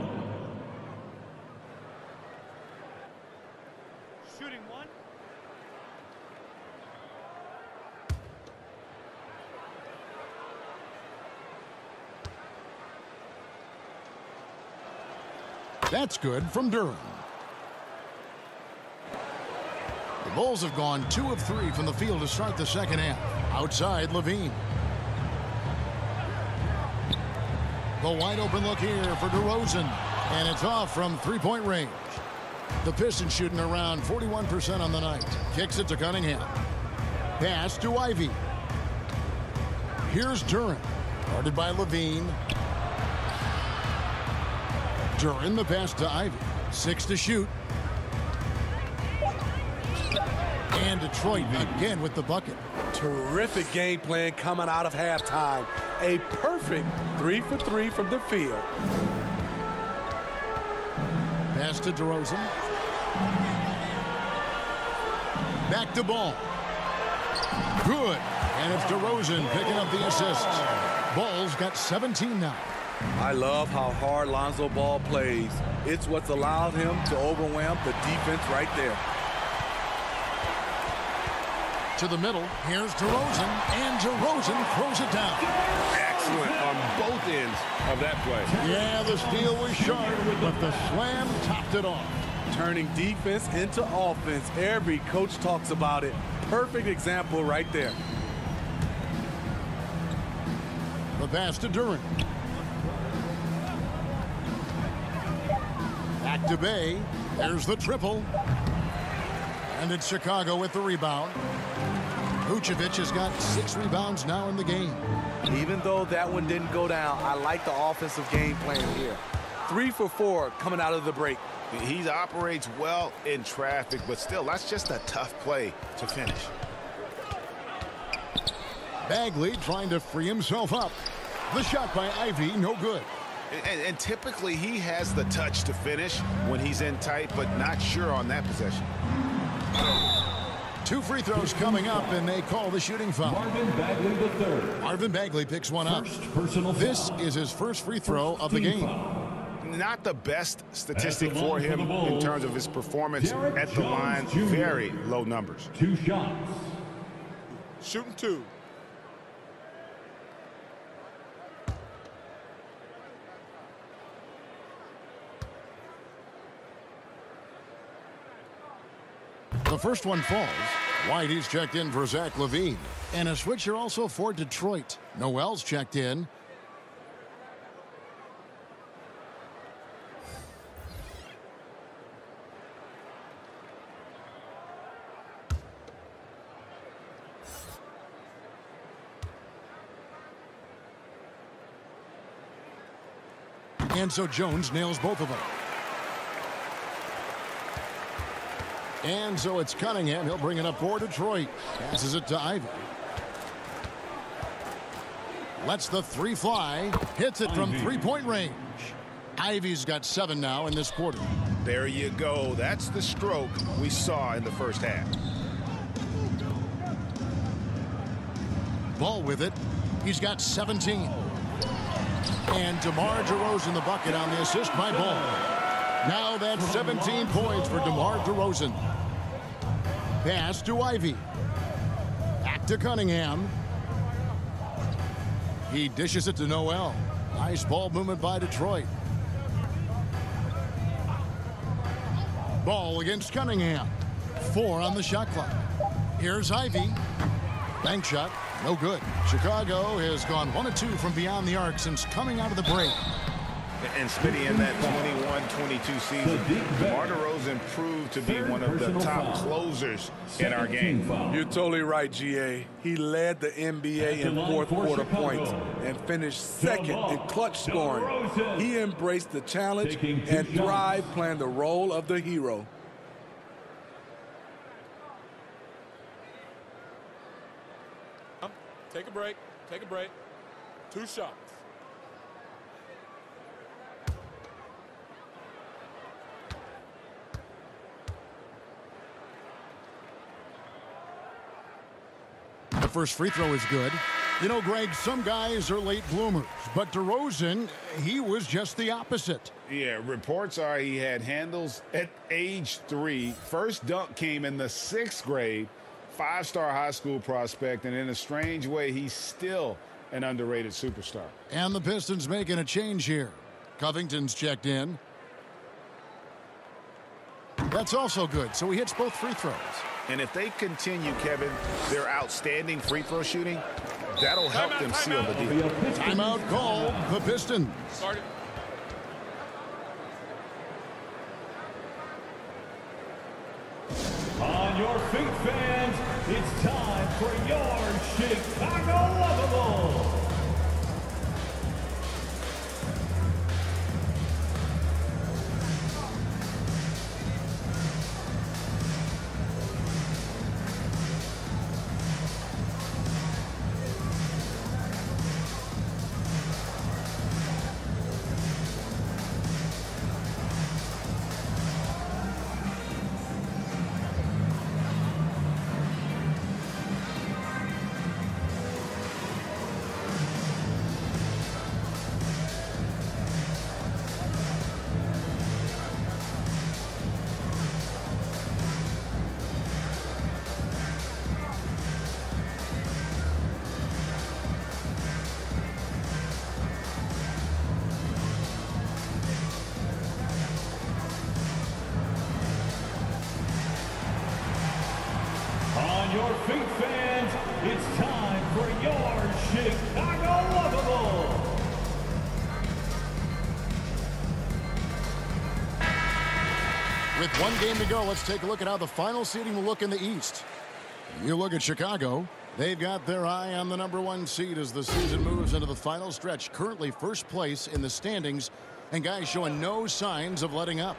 That's good from Duren. The Bulls have gone two of three from the field to start the second half. Outside, LaVine. The wide open look here for DeRozan. And it's off from three-point range. The Pistons shooting around 41% on the night. Kicks it to Cunningham. Pass to Ivey. Here's Duren. Guarded by LaVine. Duren the pass to Ivey. Six to shoot. And Detroit again with the bucket. Terrific game plan coming out of halftime. A perfect three for three from the field. Pass to DeRozan. Back to ball. Good. And it's DeRozan picking up the assists. Ball's got 17 now. I love how hard Lonzo Ball plays. It's what's allowed him to overwhelm the defense right there. To the middle. Here's DeRozan. And DeRozan throws it down. Excellent on both ends of that play. Yeah, the steal was sharp, but the slam topped it off. Turning defense into offense. Every coach talks about it. Perfect example right there. The pass to Duren. Back to Bey. There's the triple. And it's Chicago with the rebound. Vucevic has got six rebounds now in the game. Even though that one didn't go down, I like the offensive game plan here. Three for four coming out of the break. He operates well in traffic, but still, that's just a tough play to finish. Bagley trying to free himself up. The shot by Ivey, no good. And, and, typically he has the touch to finish when he's in tight, but not sure on that possession. Two free throws coming up, and they call the shooting foul. Marvin Bagley the third. Marvin Bagley picks one up. This is his first free throw first of the game. Foul. Not the best statistic for for him in terms of his performance Derrick at the line. Jr. Very low numbers. Two shots. Shooting two. The first one falls. Whitey's checked in for Zach LaVine. And a switcher also for Detroit. Noel's checked in. And so Jones nails both of them. And so it's Cunningham. He'll bring it up for Detroit. Passes it to Ivey. Lets the three fly. Hits it from three-point range. Ivey's got seven now in this quarter. There you go. That's the stroke we saw in the first half. Ball with it. He's got 17. And DeMar DeRozan the bucket on the assist by Ball. Now that's 17 points for DeMar DeRozan. Pass to Ivey. Back to Cunningham. He dishes it to Noel. Nice ball movement by Detroit. Ball against Cunningham. Four on the shot clock. Here's Ivey. Bank shot. No good. Chicago has gone 1 2 from beyond the arc since coming out of the break. And Smitty in that 21-22 season, DeMar DeRozan proved to be one of the top closers in our game. You're totally right, GA. He led the NBA in fourth quarter points and finished second in clutch scoring. He embraced the challenge and thrived playing the role of the hero. Take a break. Take a break. Two shots. The first free throw is good. You know, Greg, some guys are late bloomers, but DeRozan, he was just the opposite. Yeah, reports are he had handles at age three. First dunk came in the sixth grade. Five-star high school prospect, and in a strange way, he's still an underrated superstar. And the Pistons making a change here. Covington's checked in. That's also good, so he hits both free throws. And if they continue, Kevin, their outstanding free throw shooting, that'll help them seal the deal. Timeout call, the Pistons. Started. On your feet, With one game to go, let's take a look at how the final seeding will look in the East. You look at Chicago. They've got their eye on the number one seed as the season moves into the final stretch. Currently first place in the standings, and guys showing no signs of letting up.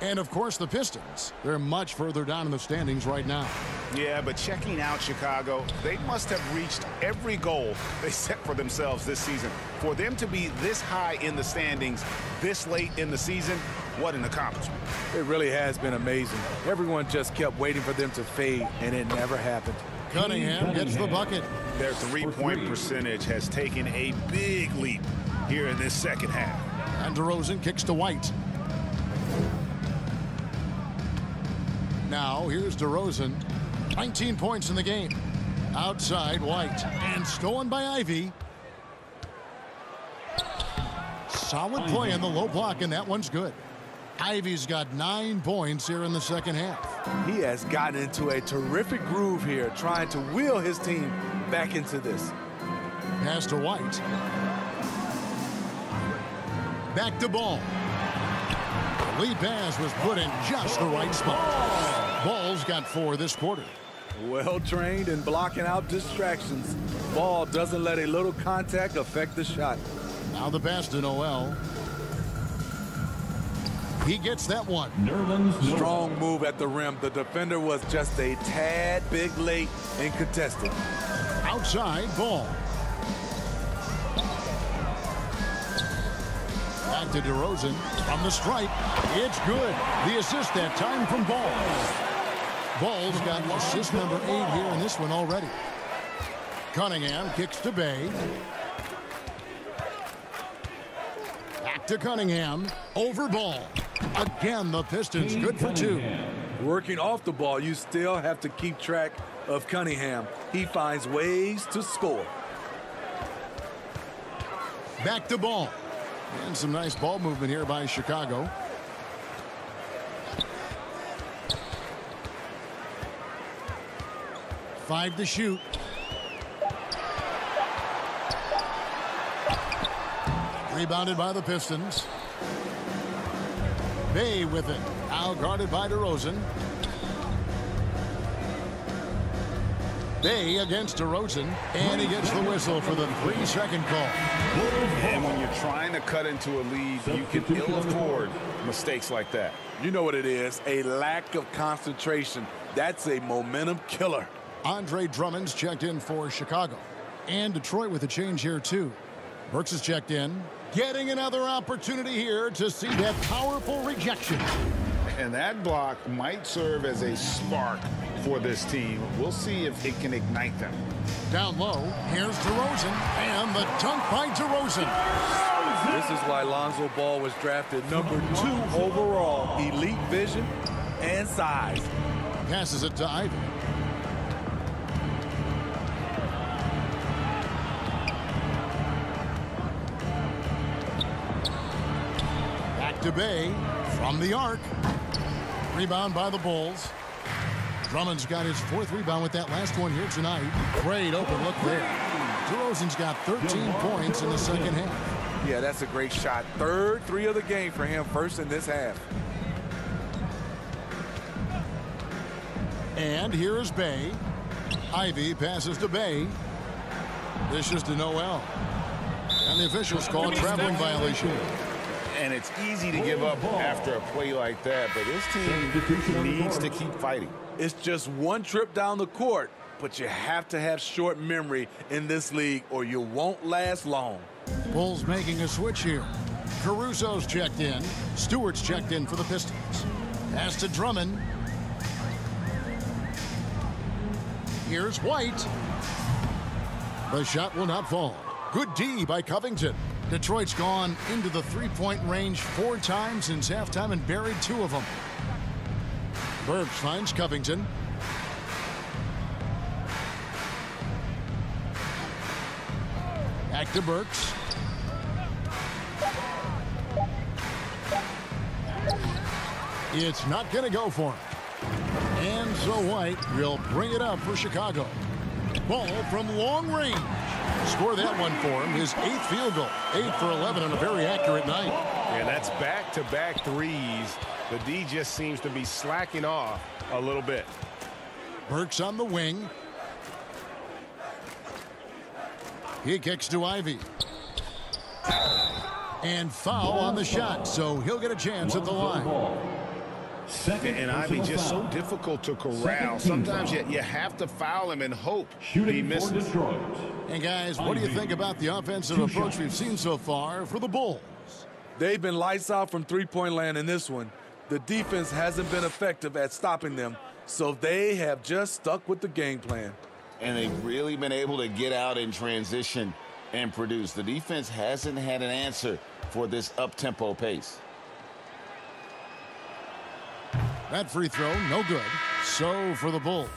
And of course, the Pistons. They're much further down in the standings right now. Yeah, but checking out Chicago, they must have reached every goal they set for themselves this season. For them to be this high in the standings this late in the season, what an accomplishment. It really has been amazing. Everyone just kept waiting for them to fade, and it never happened. Cunningham gets the bucket. Their three-point percentage has taken a big leap here in this second half. And DeRozan kicks to White. Now, here's DeRozan. 19 points in the game. Outside, White. And stolen by Ivey. Solid play in the low block, and that one's good. Ivey's got nine points here in the second half. He has gotten into a terrific groove here, trying to wheel his team back into this. Pass to White. Back to Ball. The lead pass was put in just the right spot. Ball's got four this quarter. Well trained in blocking out distractions. Ball doesn't let a little contact affect the shot. Now the pass to Noel. He gets that one. Nerlens Strong move at the rim. The defender was just a tad big late and contested. Outside ball. Back to DeRozan from the stripe. It's good. The assist that time from Ball. Ball's got assist number eight here in this one already. Cunningham kicks to Bey. Back to Cunningham. Over Ball. Again, the Pistons good for two. Working off the ball, you still have to keep track of Cunningham. He finds ways to score. Back to Ball. And some nice ball movement here by Chicago. Five to shoot. Rebounded by the Pistons. Bey with it. Now guarded by DeRozan. Bey against DeRozan. And he gets the whistle for the three-second call. And when you're trying to cut into a lead, you can ill afford mistakes like that. You know what it is, a lack of concentration. That's a momentum killer. Andre Drummond's checked in for Chicago. And Detroit with a change here, too. Burks has checked in. Getting another opportunity here to see that powerful rejection. And that block might serve as a spark for this team. We'll see if it can ignite them. Down low, here's DeRozan. And the dunk by DeRozan. This is why Lonzo Ball was drafted number two overall. Elite vision and size. Passes it to Ivey. Back to Bey from the arc. Rebound by the Bulls. Drummond's got his fourth rebound with that last one here tonight. Great open look there. DeRozan's got 13 points in the second half. Yeah, that's a great shot. Third three of the game for him, first in this half. And here is Bey. Ivey passes to Bey. This is to Noel. And the officials call a traveling violation. And it's easy to give up after a play like that, but this team needs to keep fighting. It's just one trip down the court, but you have to have short memory in this league or you won't last long. Bulls making a switch here. Caruso's checked in. Stewart's checked in for the Pistons. Pass to Drummond. Here's White. The shot will not fall. Good D by Covington. Detroit's gone into the three-point range four times since halftime and buried two of them. Burks finds Covington. Back to Burks. It's not going to go for him. And so White will bring it up for Chicago. Ball from long range. Score that one for him. His eighth field goal. Eight for 11 on a very accurate night. Yeah, that's back-to-back -back threes. The D just seems to be slacking off a little bit. Burks on the wing. He kicks to Ivey. And foul on the shot, so he'll get a chance at the line. Second and Ivey just so difficult to corral. Sometimes you, you have to foul him and hope Shooting he misses. And guys, what do you think about the offensive approach we've seen so far for the Bulls? They've been lights out from three-point land in this one. The defense hasn't been effective at stopping them, so they have just stuck with the game plan. And they've really been able to get out in transition and produce. The defense hasn't had an answer for this up-tempo pace. That free throw, no good. So for the Bulls,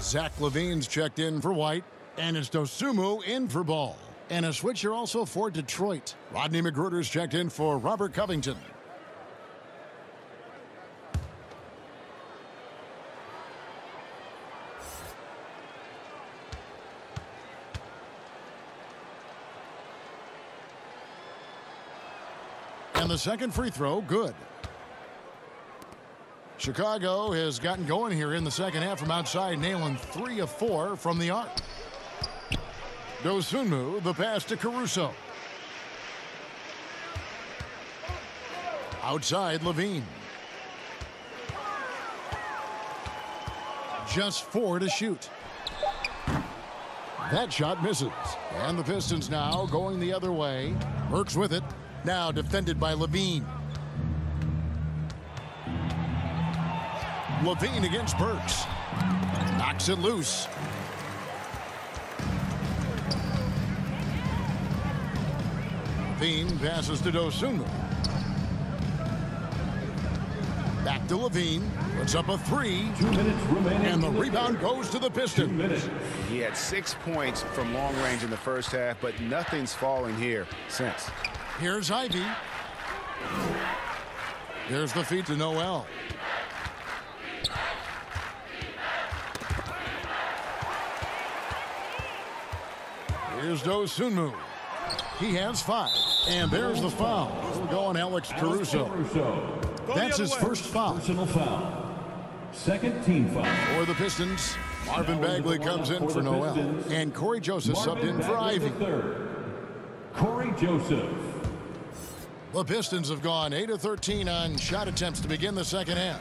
Zach LaVine's checked in for White, and it's Dosunmu in for Ball. And a switcher also for Detroit. Rodney McGruder's checked in for Robert Covington. And the second free throw, good. Chicago has gotten going here in the second half from outside, nailing three of four from the arc. Dosunmu, the pass to Caruso. Outside, LaVine. Just four to shoot. That shot misses. And the Pistons now going the other way. Burks with it. Now defended by LaVine. LaVine against Burks. Knocks it loose. LaVine passes to Dosunmu. Back to LaVine. Puts up a three. Two minutes remaining. And the rebound goes to the Pistons. He had six points from long range in the first half, but nothing's falling here since. Here's Ivey. Here's the feed to Noel. Here's Dosunmu. He has five. And there's the foul. We'll go on Alex Caruso. Caruso. That's his first foul. Personal foul. Second team foul. For the Pistons, Marvin Bagley comes in for Noel. And Corey Joseph subbed in for Ivey. Corey Joseph. The Pistons have gone 8 of 13 on shot attempts to begin the second half.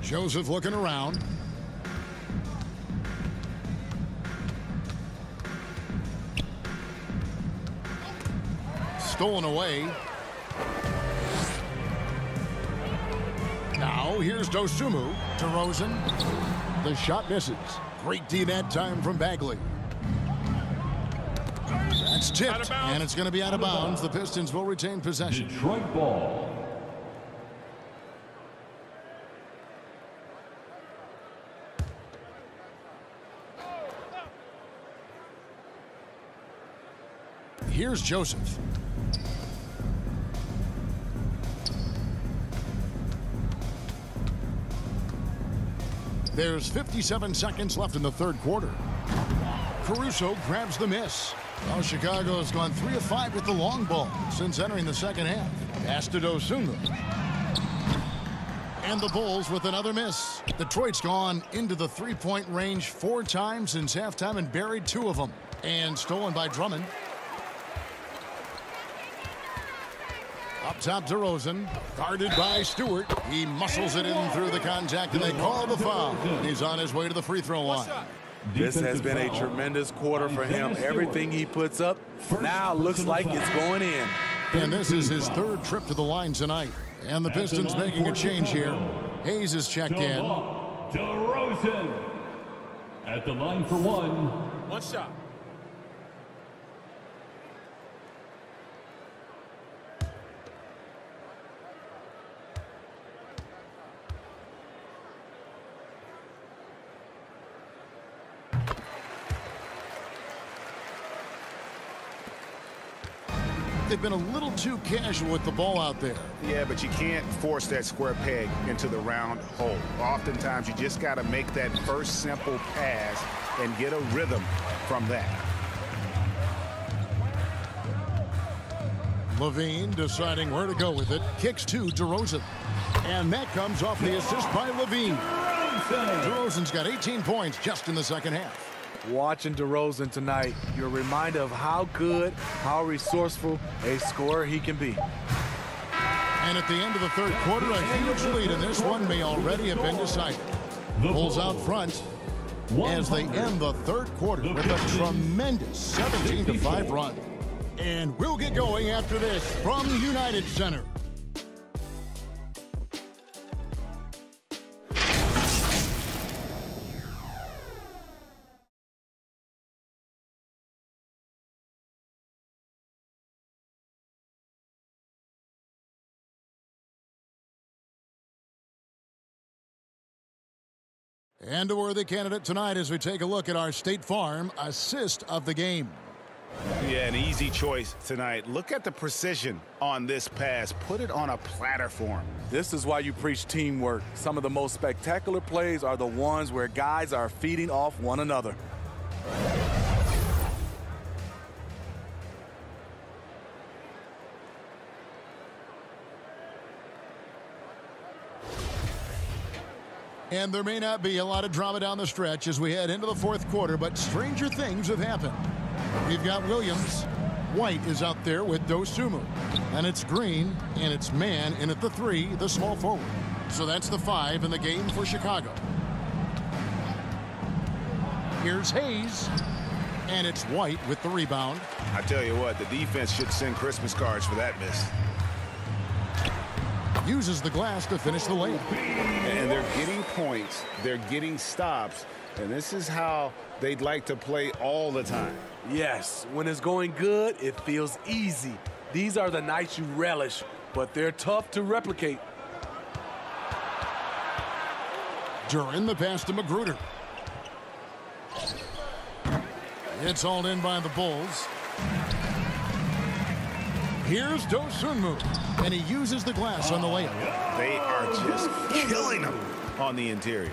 Joseph looking around. Stolen away. Now here's Dosunmu. DeRozan. The shot misses. Great D that time from Bagley. That's tipped, and it's going to be out of bounds. The Pistons will retain possession. Detroit ball. Here's Joseph. There's 57 seconds left in the third quarter. Caruso grabs the miss. Well, Chicago's gone 3 of 5 with the long ball since entering the second half. Pass to. And the Bulls with another miss. Detroit's gone into the three-point range four times since halftime and buried two of them. And stolen by Drummond. Up top, DeRozan, guarded by Stewart. He muscles it in through the contact, and they call the foul. He's on his way to the free throw line. This has been a tremendous quarter for him. Everything he puts up now looks like it's going in. And this is his third trip to the line tonight. And the Pistons making a change here. Hayes is checked in. DeRozan at the line for one. One shot. They've been a little too casual with the ball out there. Yeah, but you can't force that square peg into the round hole. Oftentimes, you just got to make that first simple pass and get a rhythm from that. LaVine deciding where to go with it. Kicks to DeRozan. And that comes off the assist by LaVine. DeRozan's got 18 points just in the second half. Watching DeRozan tonight, you're reminded of how good, how resourceful a scorer he can be. And at the end of the third quarter, a huge lead, and this one may already have been decided. Bulls out front as they end the third quarter with a tremendous 17-5 run. And we'll get going after this from United Center. And a worthy candidate tonight as we take a look at our State Farm assist of the game. Yeah, an easy choice tonight. Look at the precision on this pass. Put it on a platter for him. This is why you preach teamwork. Some of the most spectacular plays are the ones where guys are feeding off one another. And there may not be a lot of drama down the stretch as we head into the fourth quarter, but stranger things have happened. We've got Williams. White is out there with Dosunmu. And it's Green, and it's Mann in at the three, the small forward. So that's the five in the game for Chicago. Here's Hayes, and it's White with the rebound. I tell you what, the defense should send Christmas cards for that miss. Uses the glass to finish the layup. And they're getting points, they're getting stops, and this is how they'd like to play all the time. Yes, when it's going good, it feels easy. These are the nights you relish, but they're tough to replicate. During the pass to McGruder. It's hauled in by the Bulls. Here's Dosunmu, and he uses the glass on the layup. They are just killing them on the interior.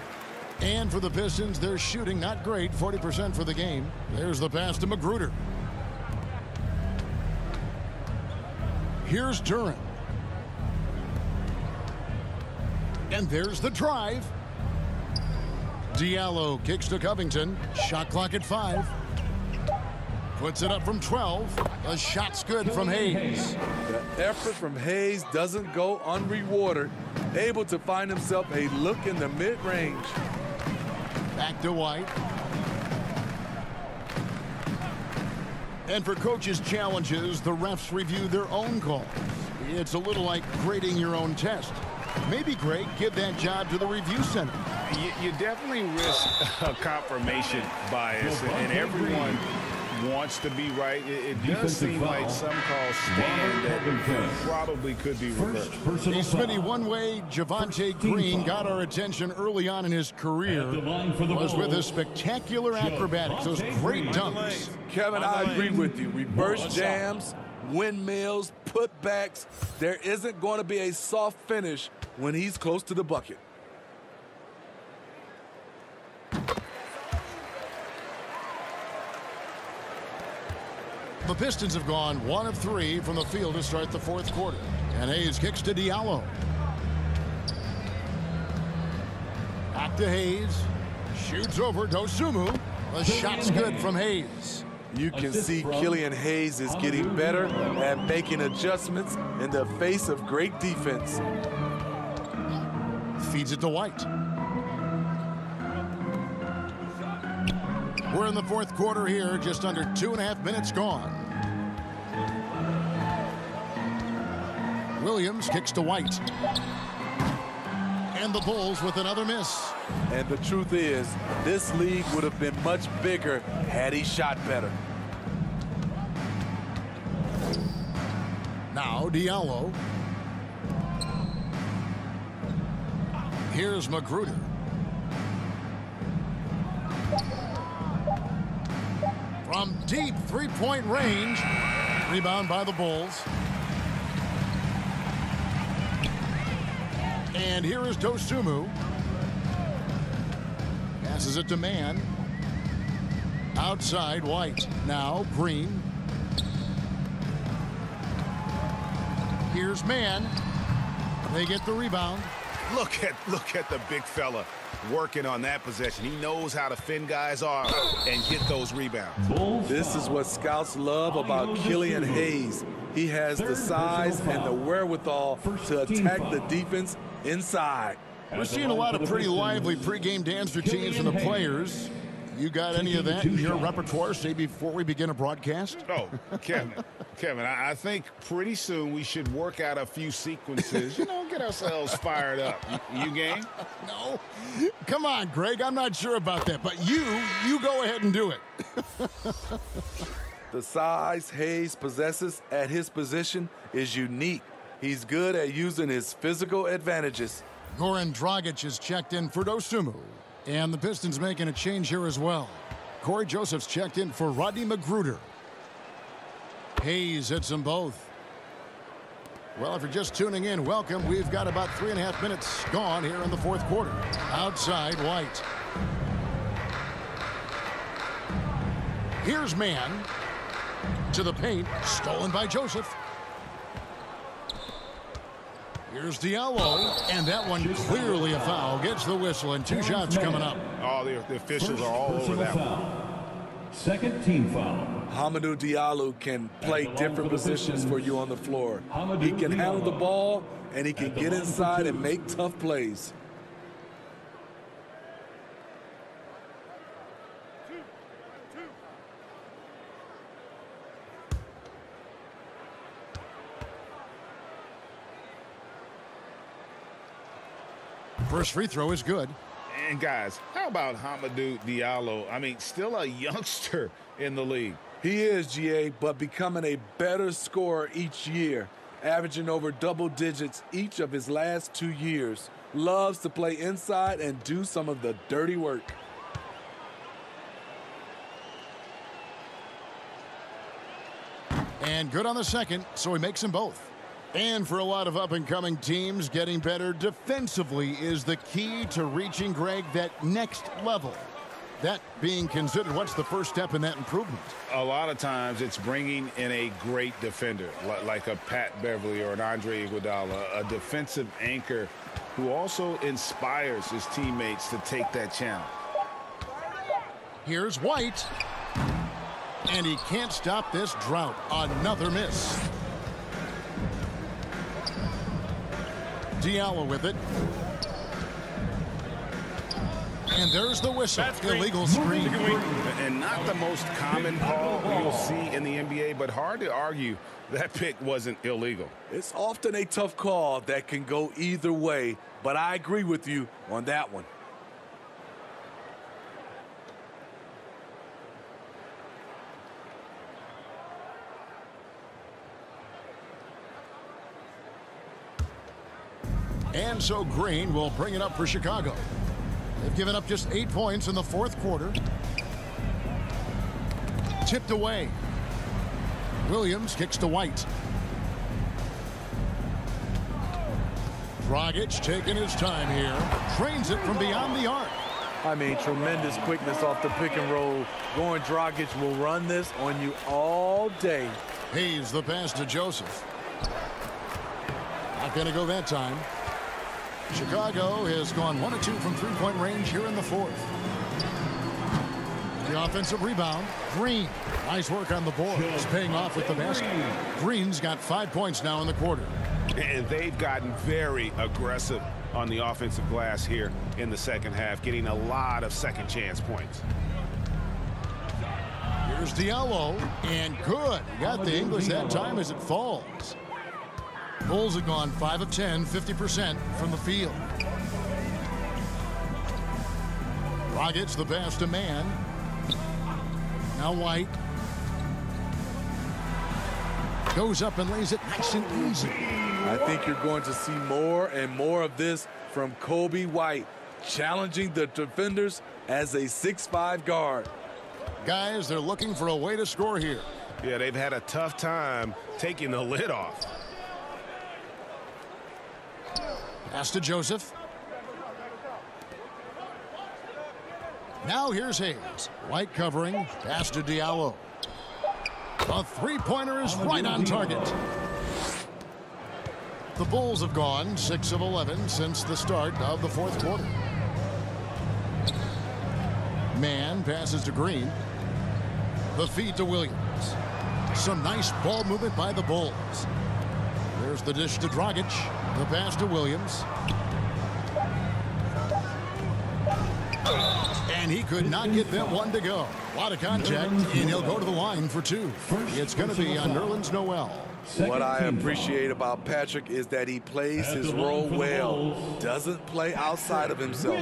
And for the Pistons, they're shooting not great, 40% for the game. There's the pass to McGruder. Here's Duren. And there's the drive. Diallo kicks to Covington. Shot clock at five. Puts it up from 12. A shot's good from Hayes. The effort from Hayes doesn't go unrewarded. Able to find himself a look in the mid-range. Back to White. And for coaches' challenges, the refs review their own calls. It's a little like grading your own test. Maybe, Greg, give that job to the review center. You, you definitely risk a confirmation bias, and everyone wants to be right. It, it does seem like some calls stand that probably could be reversed. He's Smitty, one way Javonte Green got our attention early on in his career was with his spectacular acrobatics, those great dunks. Kevin, I agree with you. Reverse jams, windmills, putbacks. There isn't going to be a soft finish when he's close to the bucket. The Pistons have gone one of three from the field to start the fourth quarter. And Hayes kicks to Diallo. Back to Hayes. Shoots over Dosunmu. The shot's good from Hayes. You can see Killian Hayes is getting better at making adjustments in the face of great defense. Feeds it to White. We're in the fourth quarter here, just under two and a half minutes gone. Williams kicks to White. And the Bulls with another miss. And the truth is, this league would have been much bigger had he shot better. Now Diallo. Here's McGruder. From deep three-point range. Rebound by the Bulls. And here is Dosunmu. Passes it to Mann. Outside White. Now Green. Here's Mann. They get the rebound. Look at look at the big fella working on that possession. He knows how to fin guys off and get those rebounds. This is what scouts love about Killian Hayes. He has the size and the wherewithal to attack the defense inside. We're seeing a lot of pretty lively pregame dance routines from the players. You got any of that in your repertoire, say, before we begin a broadcast? Oh, Kevin, Kevin, I, I think pretty soon we should work out a few sequences, you know, get ourselves fired up. You, you game? No. Come on, Greg. I'm not sure about that, but you, you go ahead and do it. The size Hayes possesses at his position is unique. He's good at using his physical advantages. Goran Dragic is checked in for Dosunmu. And the Pistons making a change here as well. Corey Joseph's checked in for Rodney McGruder. Hayes hits them both. Well, if you're just tuning in, welcome. We've got about three and a half minutes gone here in the fourth quarter. Outside, White. Here's Mann. To the paint. Stolen by Joseph. Here's Diallo, and that one clearly a foul. Gets the whistle, and two shots coming up. Oh, the, the officials are all over that one. Second team foul. Hamidou Diallo can play different positions for you on the floor. He can handle the ball, and he can get inside and make tough plays. First free throw is good. And guys, how about Hamidou Diallo? I mean, still a youngster in the league. He is, GA, but becoming a better scorer each year, averaging over double digits each of his last two years. Loves to play inside and do some of the dirty work. And good on the second, so he makes them both. And for a lot of up-and-coming teams, getting better defensively is the key to reaching, Greg, that next level. That being considered, what's the first step in that improvement? A lot of times it's bringing in a great defender, like a Pat Beverley or an Andre Iguodala, a defensive anchor who also inspires his teammates to take that challenge. Here's White. And he can't stop this drought. Another miss. Diallo with it. And there's the whistle. Illegal screen. And not the most common call you'll see in the NBA, but hard to argue that pick wasn't illegal. It's often a tough call that can go either way, but I agree with you on that one. And so Green will bring it up for Chicago. They've given up just eight points in the fourth quarter. Tipped away. Williams kicks to White. Dragic taking his time here. Trains it from beyond the arc. I mean, tremendous quickness off the pick and roll. Goran Dragic will run this on you all day. He's the pass to Joseph. Not going to go that time. Chicago has gone 1 2 from three point range here in the fourth. The offensive rebound. Green. Nice work on the boards. Paying off with the basket. Green's got five points now in the quarter. And they've gotten very aggressive on the offensive glass here in the second half, getting a lot of second chance points. Here's Diallo, and good. Got the English that time as it falls. Bulls have gone 5 of 10, 50% from the field. Rockets the pass to Mann. Now White. Goes up and lays it nice and easy. I think you're going to see more and more of this from Coby White, challenging the defenders as a 6'5 guard. Guys, they're looking for a way to score here. Yeah, they've had a tough time taking the lid off. Pass to Joseph. Now here's Hayes. White covering. Pass to Diallo. A three-pointer is right on target. The Bulls have gone 6 of 11 since the start of the fourth quarter. Mann passes to Green. The feed to Williams. Some nice ball movement by the Bulls. There's the dish to Dragic. The pass to Williams. And he could not get that one to go. A lot of contact, and he'll go to the line for two. It's going to be on Nerlens Noel. What I appreciate about Patrick is that he plays his role well, doesn't play outside of himself.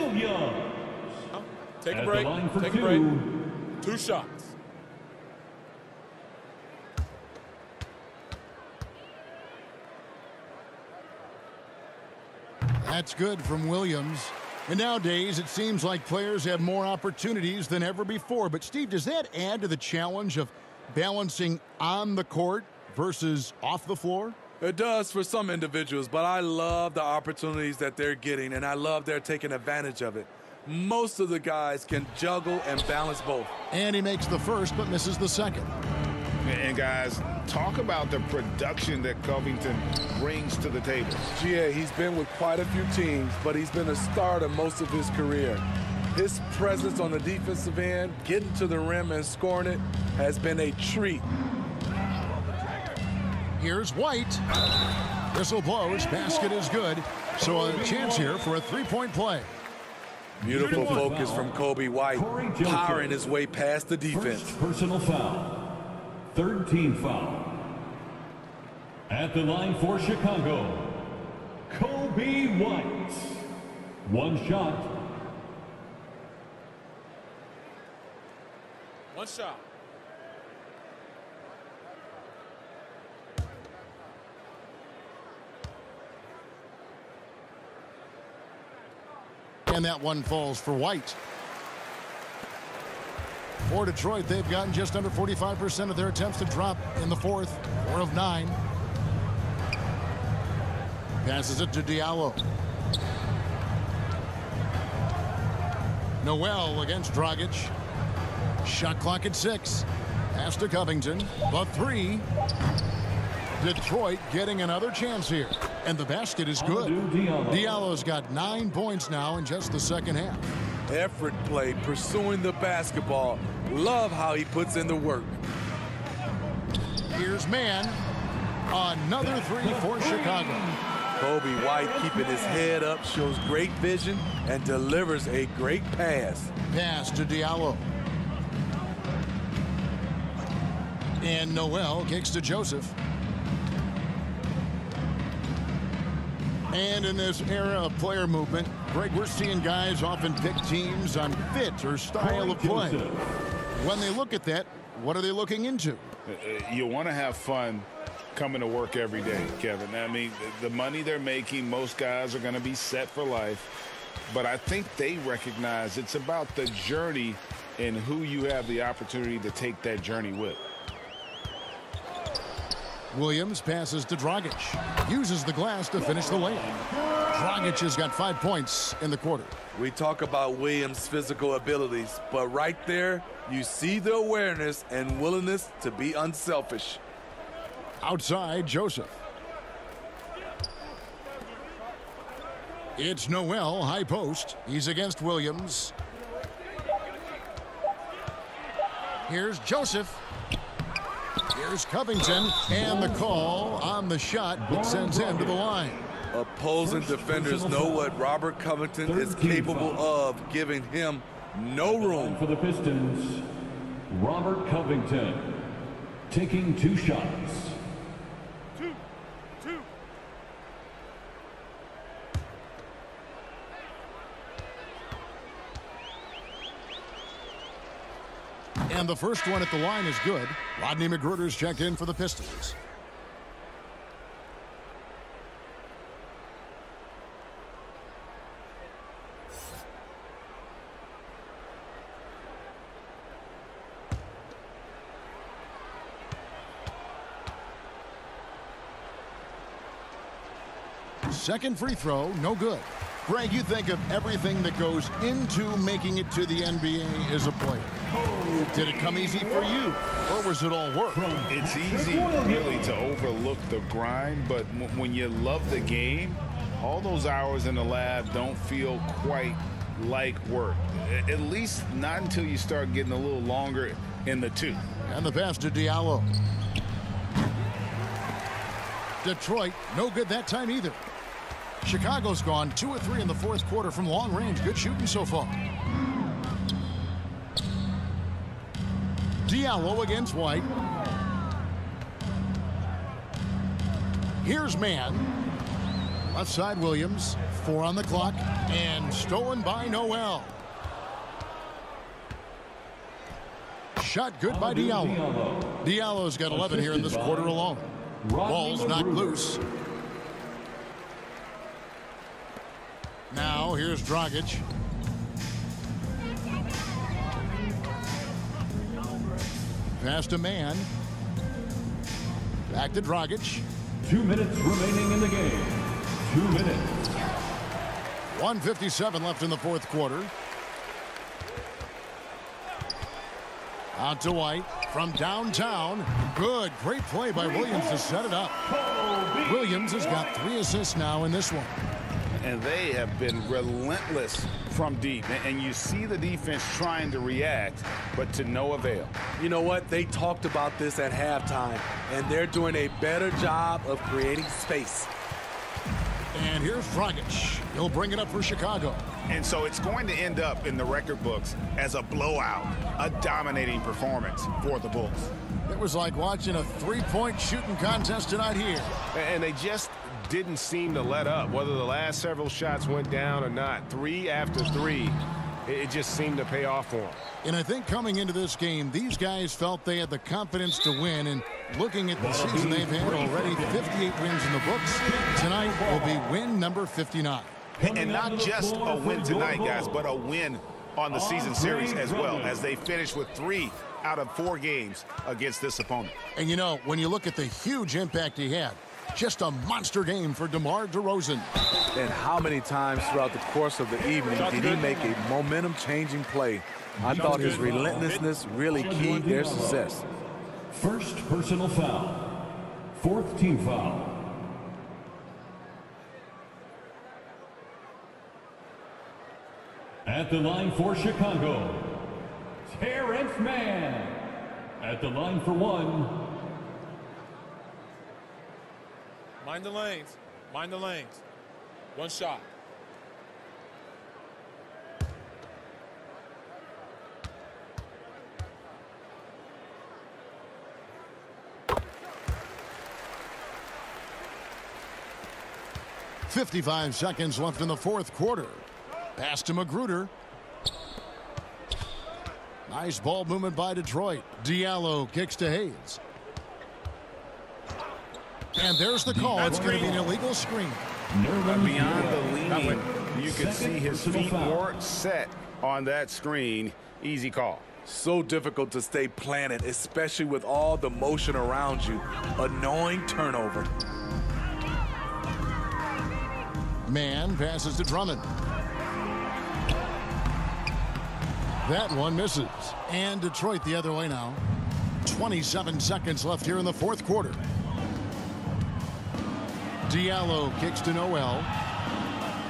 Take a break. Take a break. Two shots. That's good from Williams. And nowadays, it seems like players have more opportunities than ever before. But, Steve, does that add to the challenge of balancing on the court versus off the floor? It does for some individuals, but I love the opportunities that they're getting, and I love they're taking advantage of it. Most of the guys can juggle and balance both. And he makes the first, but misses the second. And guys, talk about the production that Covington brings to the table. GA, he's been with quite a few teams, but he's been a starter most of his career. His presence on the defensive end, getting to the rim and scoring it, has been a treat. Here's White. Whistle blows. Basket is good. So a chance here for a three-point play. Beautiful focus from Coby White, powering his way past the defense. First personal foul. Third team foul. At the line for Chicago, Coby White. One shot. One shot. And that one falls for White. For Detroit, they've gotten just under 45% of their attempts to drop in the fourth. Four of nine. Passes it to Diallo. Noel against Dragic. Shot clock at six. Pass to Covington. The three. Detroit getting another chance here. And the basket is good. Diallo's got nine points now in just the second half. Effort play, pursuing the basketball. Love how he puts in the work. Here's Mann. Another three for Chicago. Coby White keeping his head up, shows great vision, and delivers a great pass. Pass to Diallo. And Noel kicks to Joseph. And in this era of player movement, Greg, we're seeing guys often pick teams on fit or style of play. When they look at that, what are they looking into? Uh, You want to have fun coming to work every day, Kevin. I mean, the- the money they're making, most guys are going to be set for life. But I think they recognize it's about the journey and who you have the opportunity to take that journey with. Williams passes to Dragic. Uses the glass to finish the layup. Dragic has got five points in the quarter. We talk about Williams' physical abilities, but right there, you see the awareness and willingness to be unselfish. Outside, Joseph. It's Noel, high post. He's against Williams. Here's Joseph. Here's Covington. And the call on the shot that sends him to the line. Opposing defenders know what Robert Covington is capable of, giving him no room. For the Pistons, Robert Covington taking two shots. Two, two. And the first one at the line is good. Rodney McGruder's checked in for the Pistons. Second free throw, no good. Greg, you think of everything that goes into making it to the NBA as a player. Did it come easy for you, or was it all work? It's easy, really, to overlook the grind, but when you love the game, all those hours in the lab don't feel quite like work. At least not until you start getting a little longer in the tooth. And the pass to Diallo. Detroit, no good that time either. Chicago's gone two or three in the fourth quarter from long range. Good shooting so far. Diallo against White. Here's Mann. Left side Williams. Four on the clock. And stolen by Noel. Shot good by Diallo. Diallo's got 11 here in this quarter alone. Ball's knocked loose. Now here's Dragic. Pass to Mann. Back to Dragic. Two minutes remaining in the game. Two minutes. 157 left in the fourth quarter. Out to White from downtown. Good, great play by Williams to set it up. Williams has got three assists now in this one. And they have been relentless from deep. And you see the defense trying to react, but to no avail. You know what? They talked about this at halftime, and they're doing a better job of creating space. And here's Dragic. He'll bring it up for Chicago. And so it's going to end up in the record books as a blowout, a dominating performance for the Bulls. It was like watching a three-point shooting contest tonight here. And they just didn't seem to let up, whether the last several shots went down or not. Three after three, it just seemed to pay off for them. And I think coming into this game, these guys felt they had the confidence to win. And looking at the season they've had already, 58 wins in the books. Tonight will be win number 59. And not just a win tonight, guys, but a win on the season series as well, as they finish with three out of four games against this opponent. And you know, when you look at the huge impact he had, just a monster game for DeMar DeRozan. And how many times throughout the course of the evening did he make a momentum-changing play? I thought his relentlessness really keyed their success. First personal foul. Fourth team foul. At the line for Chicago, Terance Mann. At the line for one, Mind the lanes. Mind the lanes. One shot. Fifty-five seconds left in the fourth quarter. Pass to McGruder. Nice ball movement by Detroit. Diallo kicks to Hayes. And there's the call. It's going to be an illegal screen. But beyond the leaning, you can see his feet weren't set on that screen. Easy call. So difficult to stay planted, especially with all the motion around you. Annoying turnover. Mann passes to Drummond. That one misses. And Detroit the other way now. 27 seconds left here in the fourth quarter. Diallo kicks to Noel.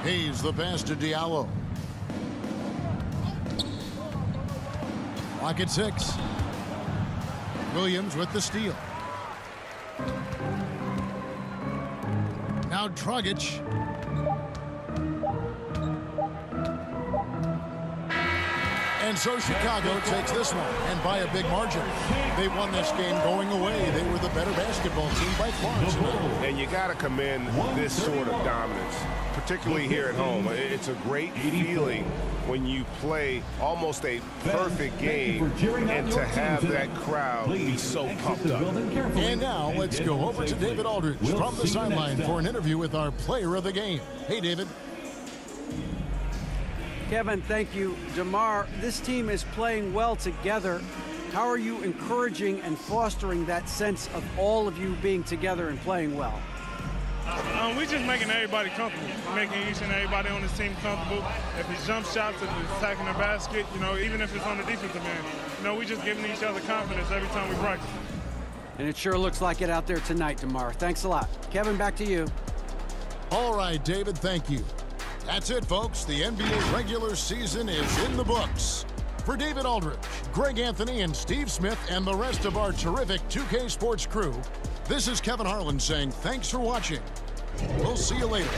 Hayes the pass to Diallo. Clock at six. Williams with the steal. Now Dragic. So Chicago takes this one, and by a big margin. They won this game going away. They were the better basketball team by far tonight. And you got to commend this sort of dominance, particularly here at home. It's a great feeling when you play almost a perfect game and to have that crowd be so pumped up. And now let's go over to David Aldridge from the sideline for an interview with our player of the game. Hey, David. Kevin, thank you. DeMar, this team is playing well together. How are you encouraging and fostering that sense of all of you being together and playing well? Um, we just making everybody comfortable, making each and everybody on the team comfortable. If it's jump shots, if it's attacking the basket, you know, even if it's on the defensive end, you know, we're just giving each other confidence every time we practice. And it sure looks like it out there tonight, DeMar. Thanks a lot. Kevin, back to you. All right, David, thank you. That's it, folks. The NBA regular season is in the books. For David Aldridge, Greg Anthony, and Steve Smith, and the rest of our terrific 2K Sports crew, this is Kevin Harlan saying thanks for watching. We'll see you later.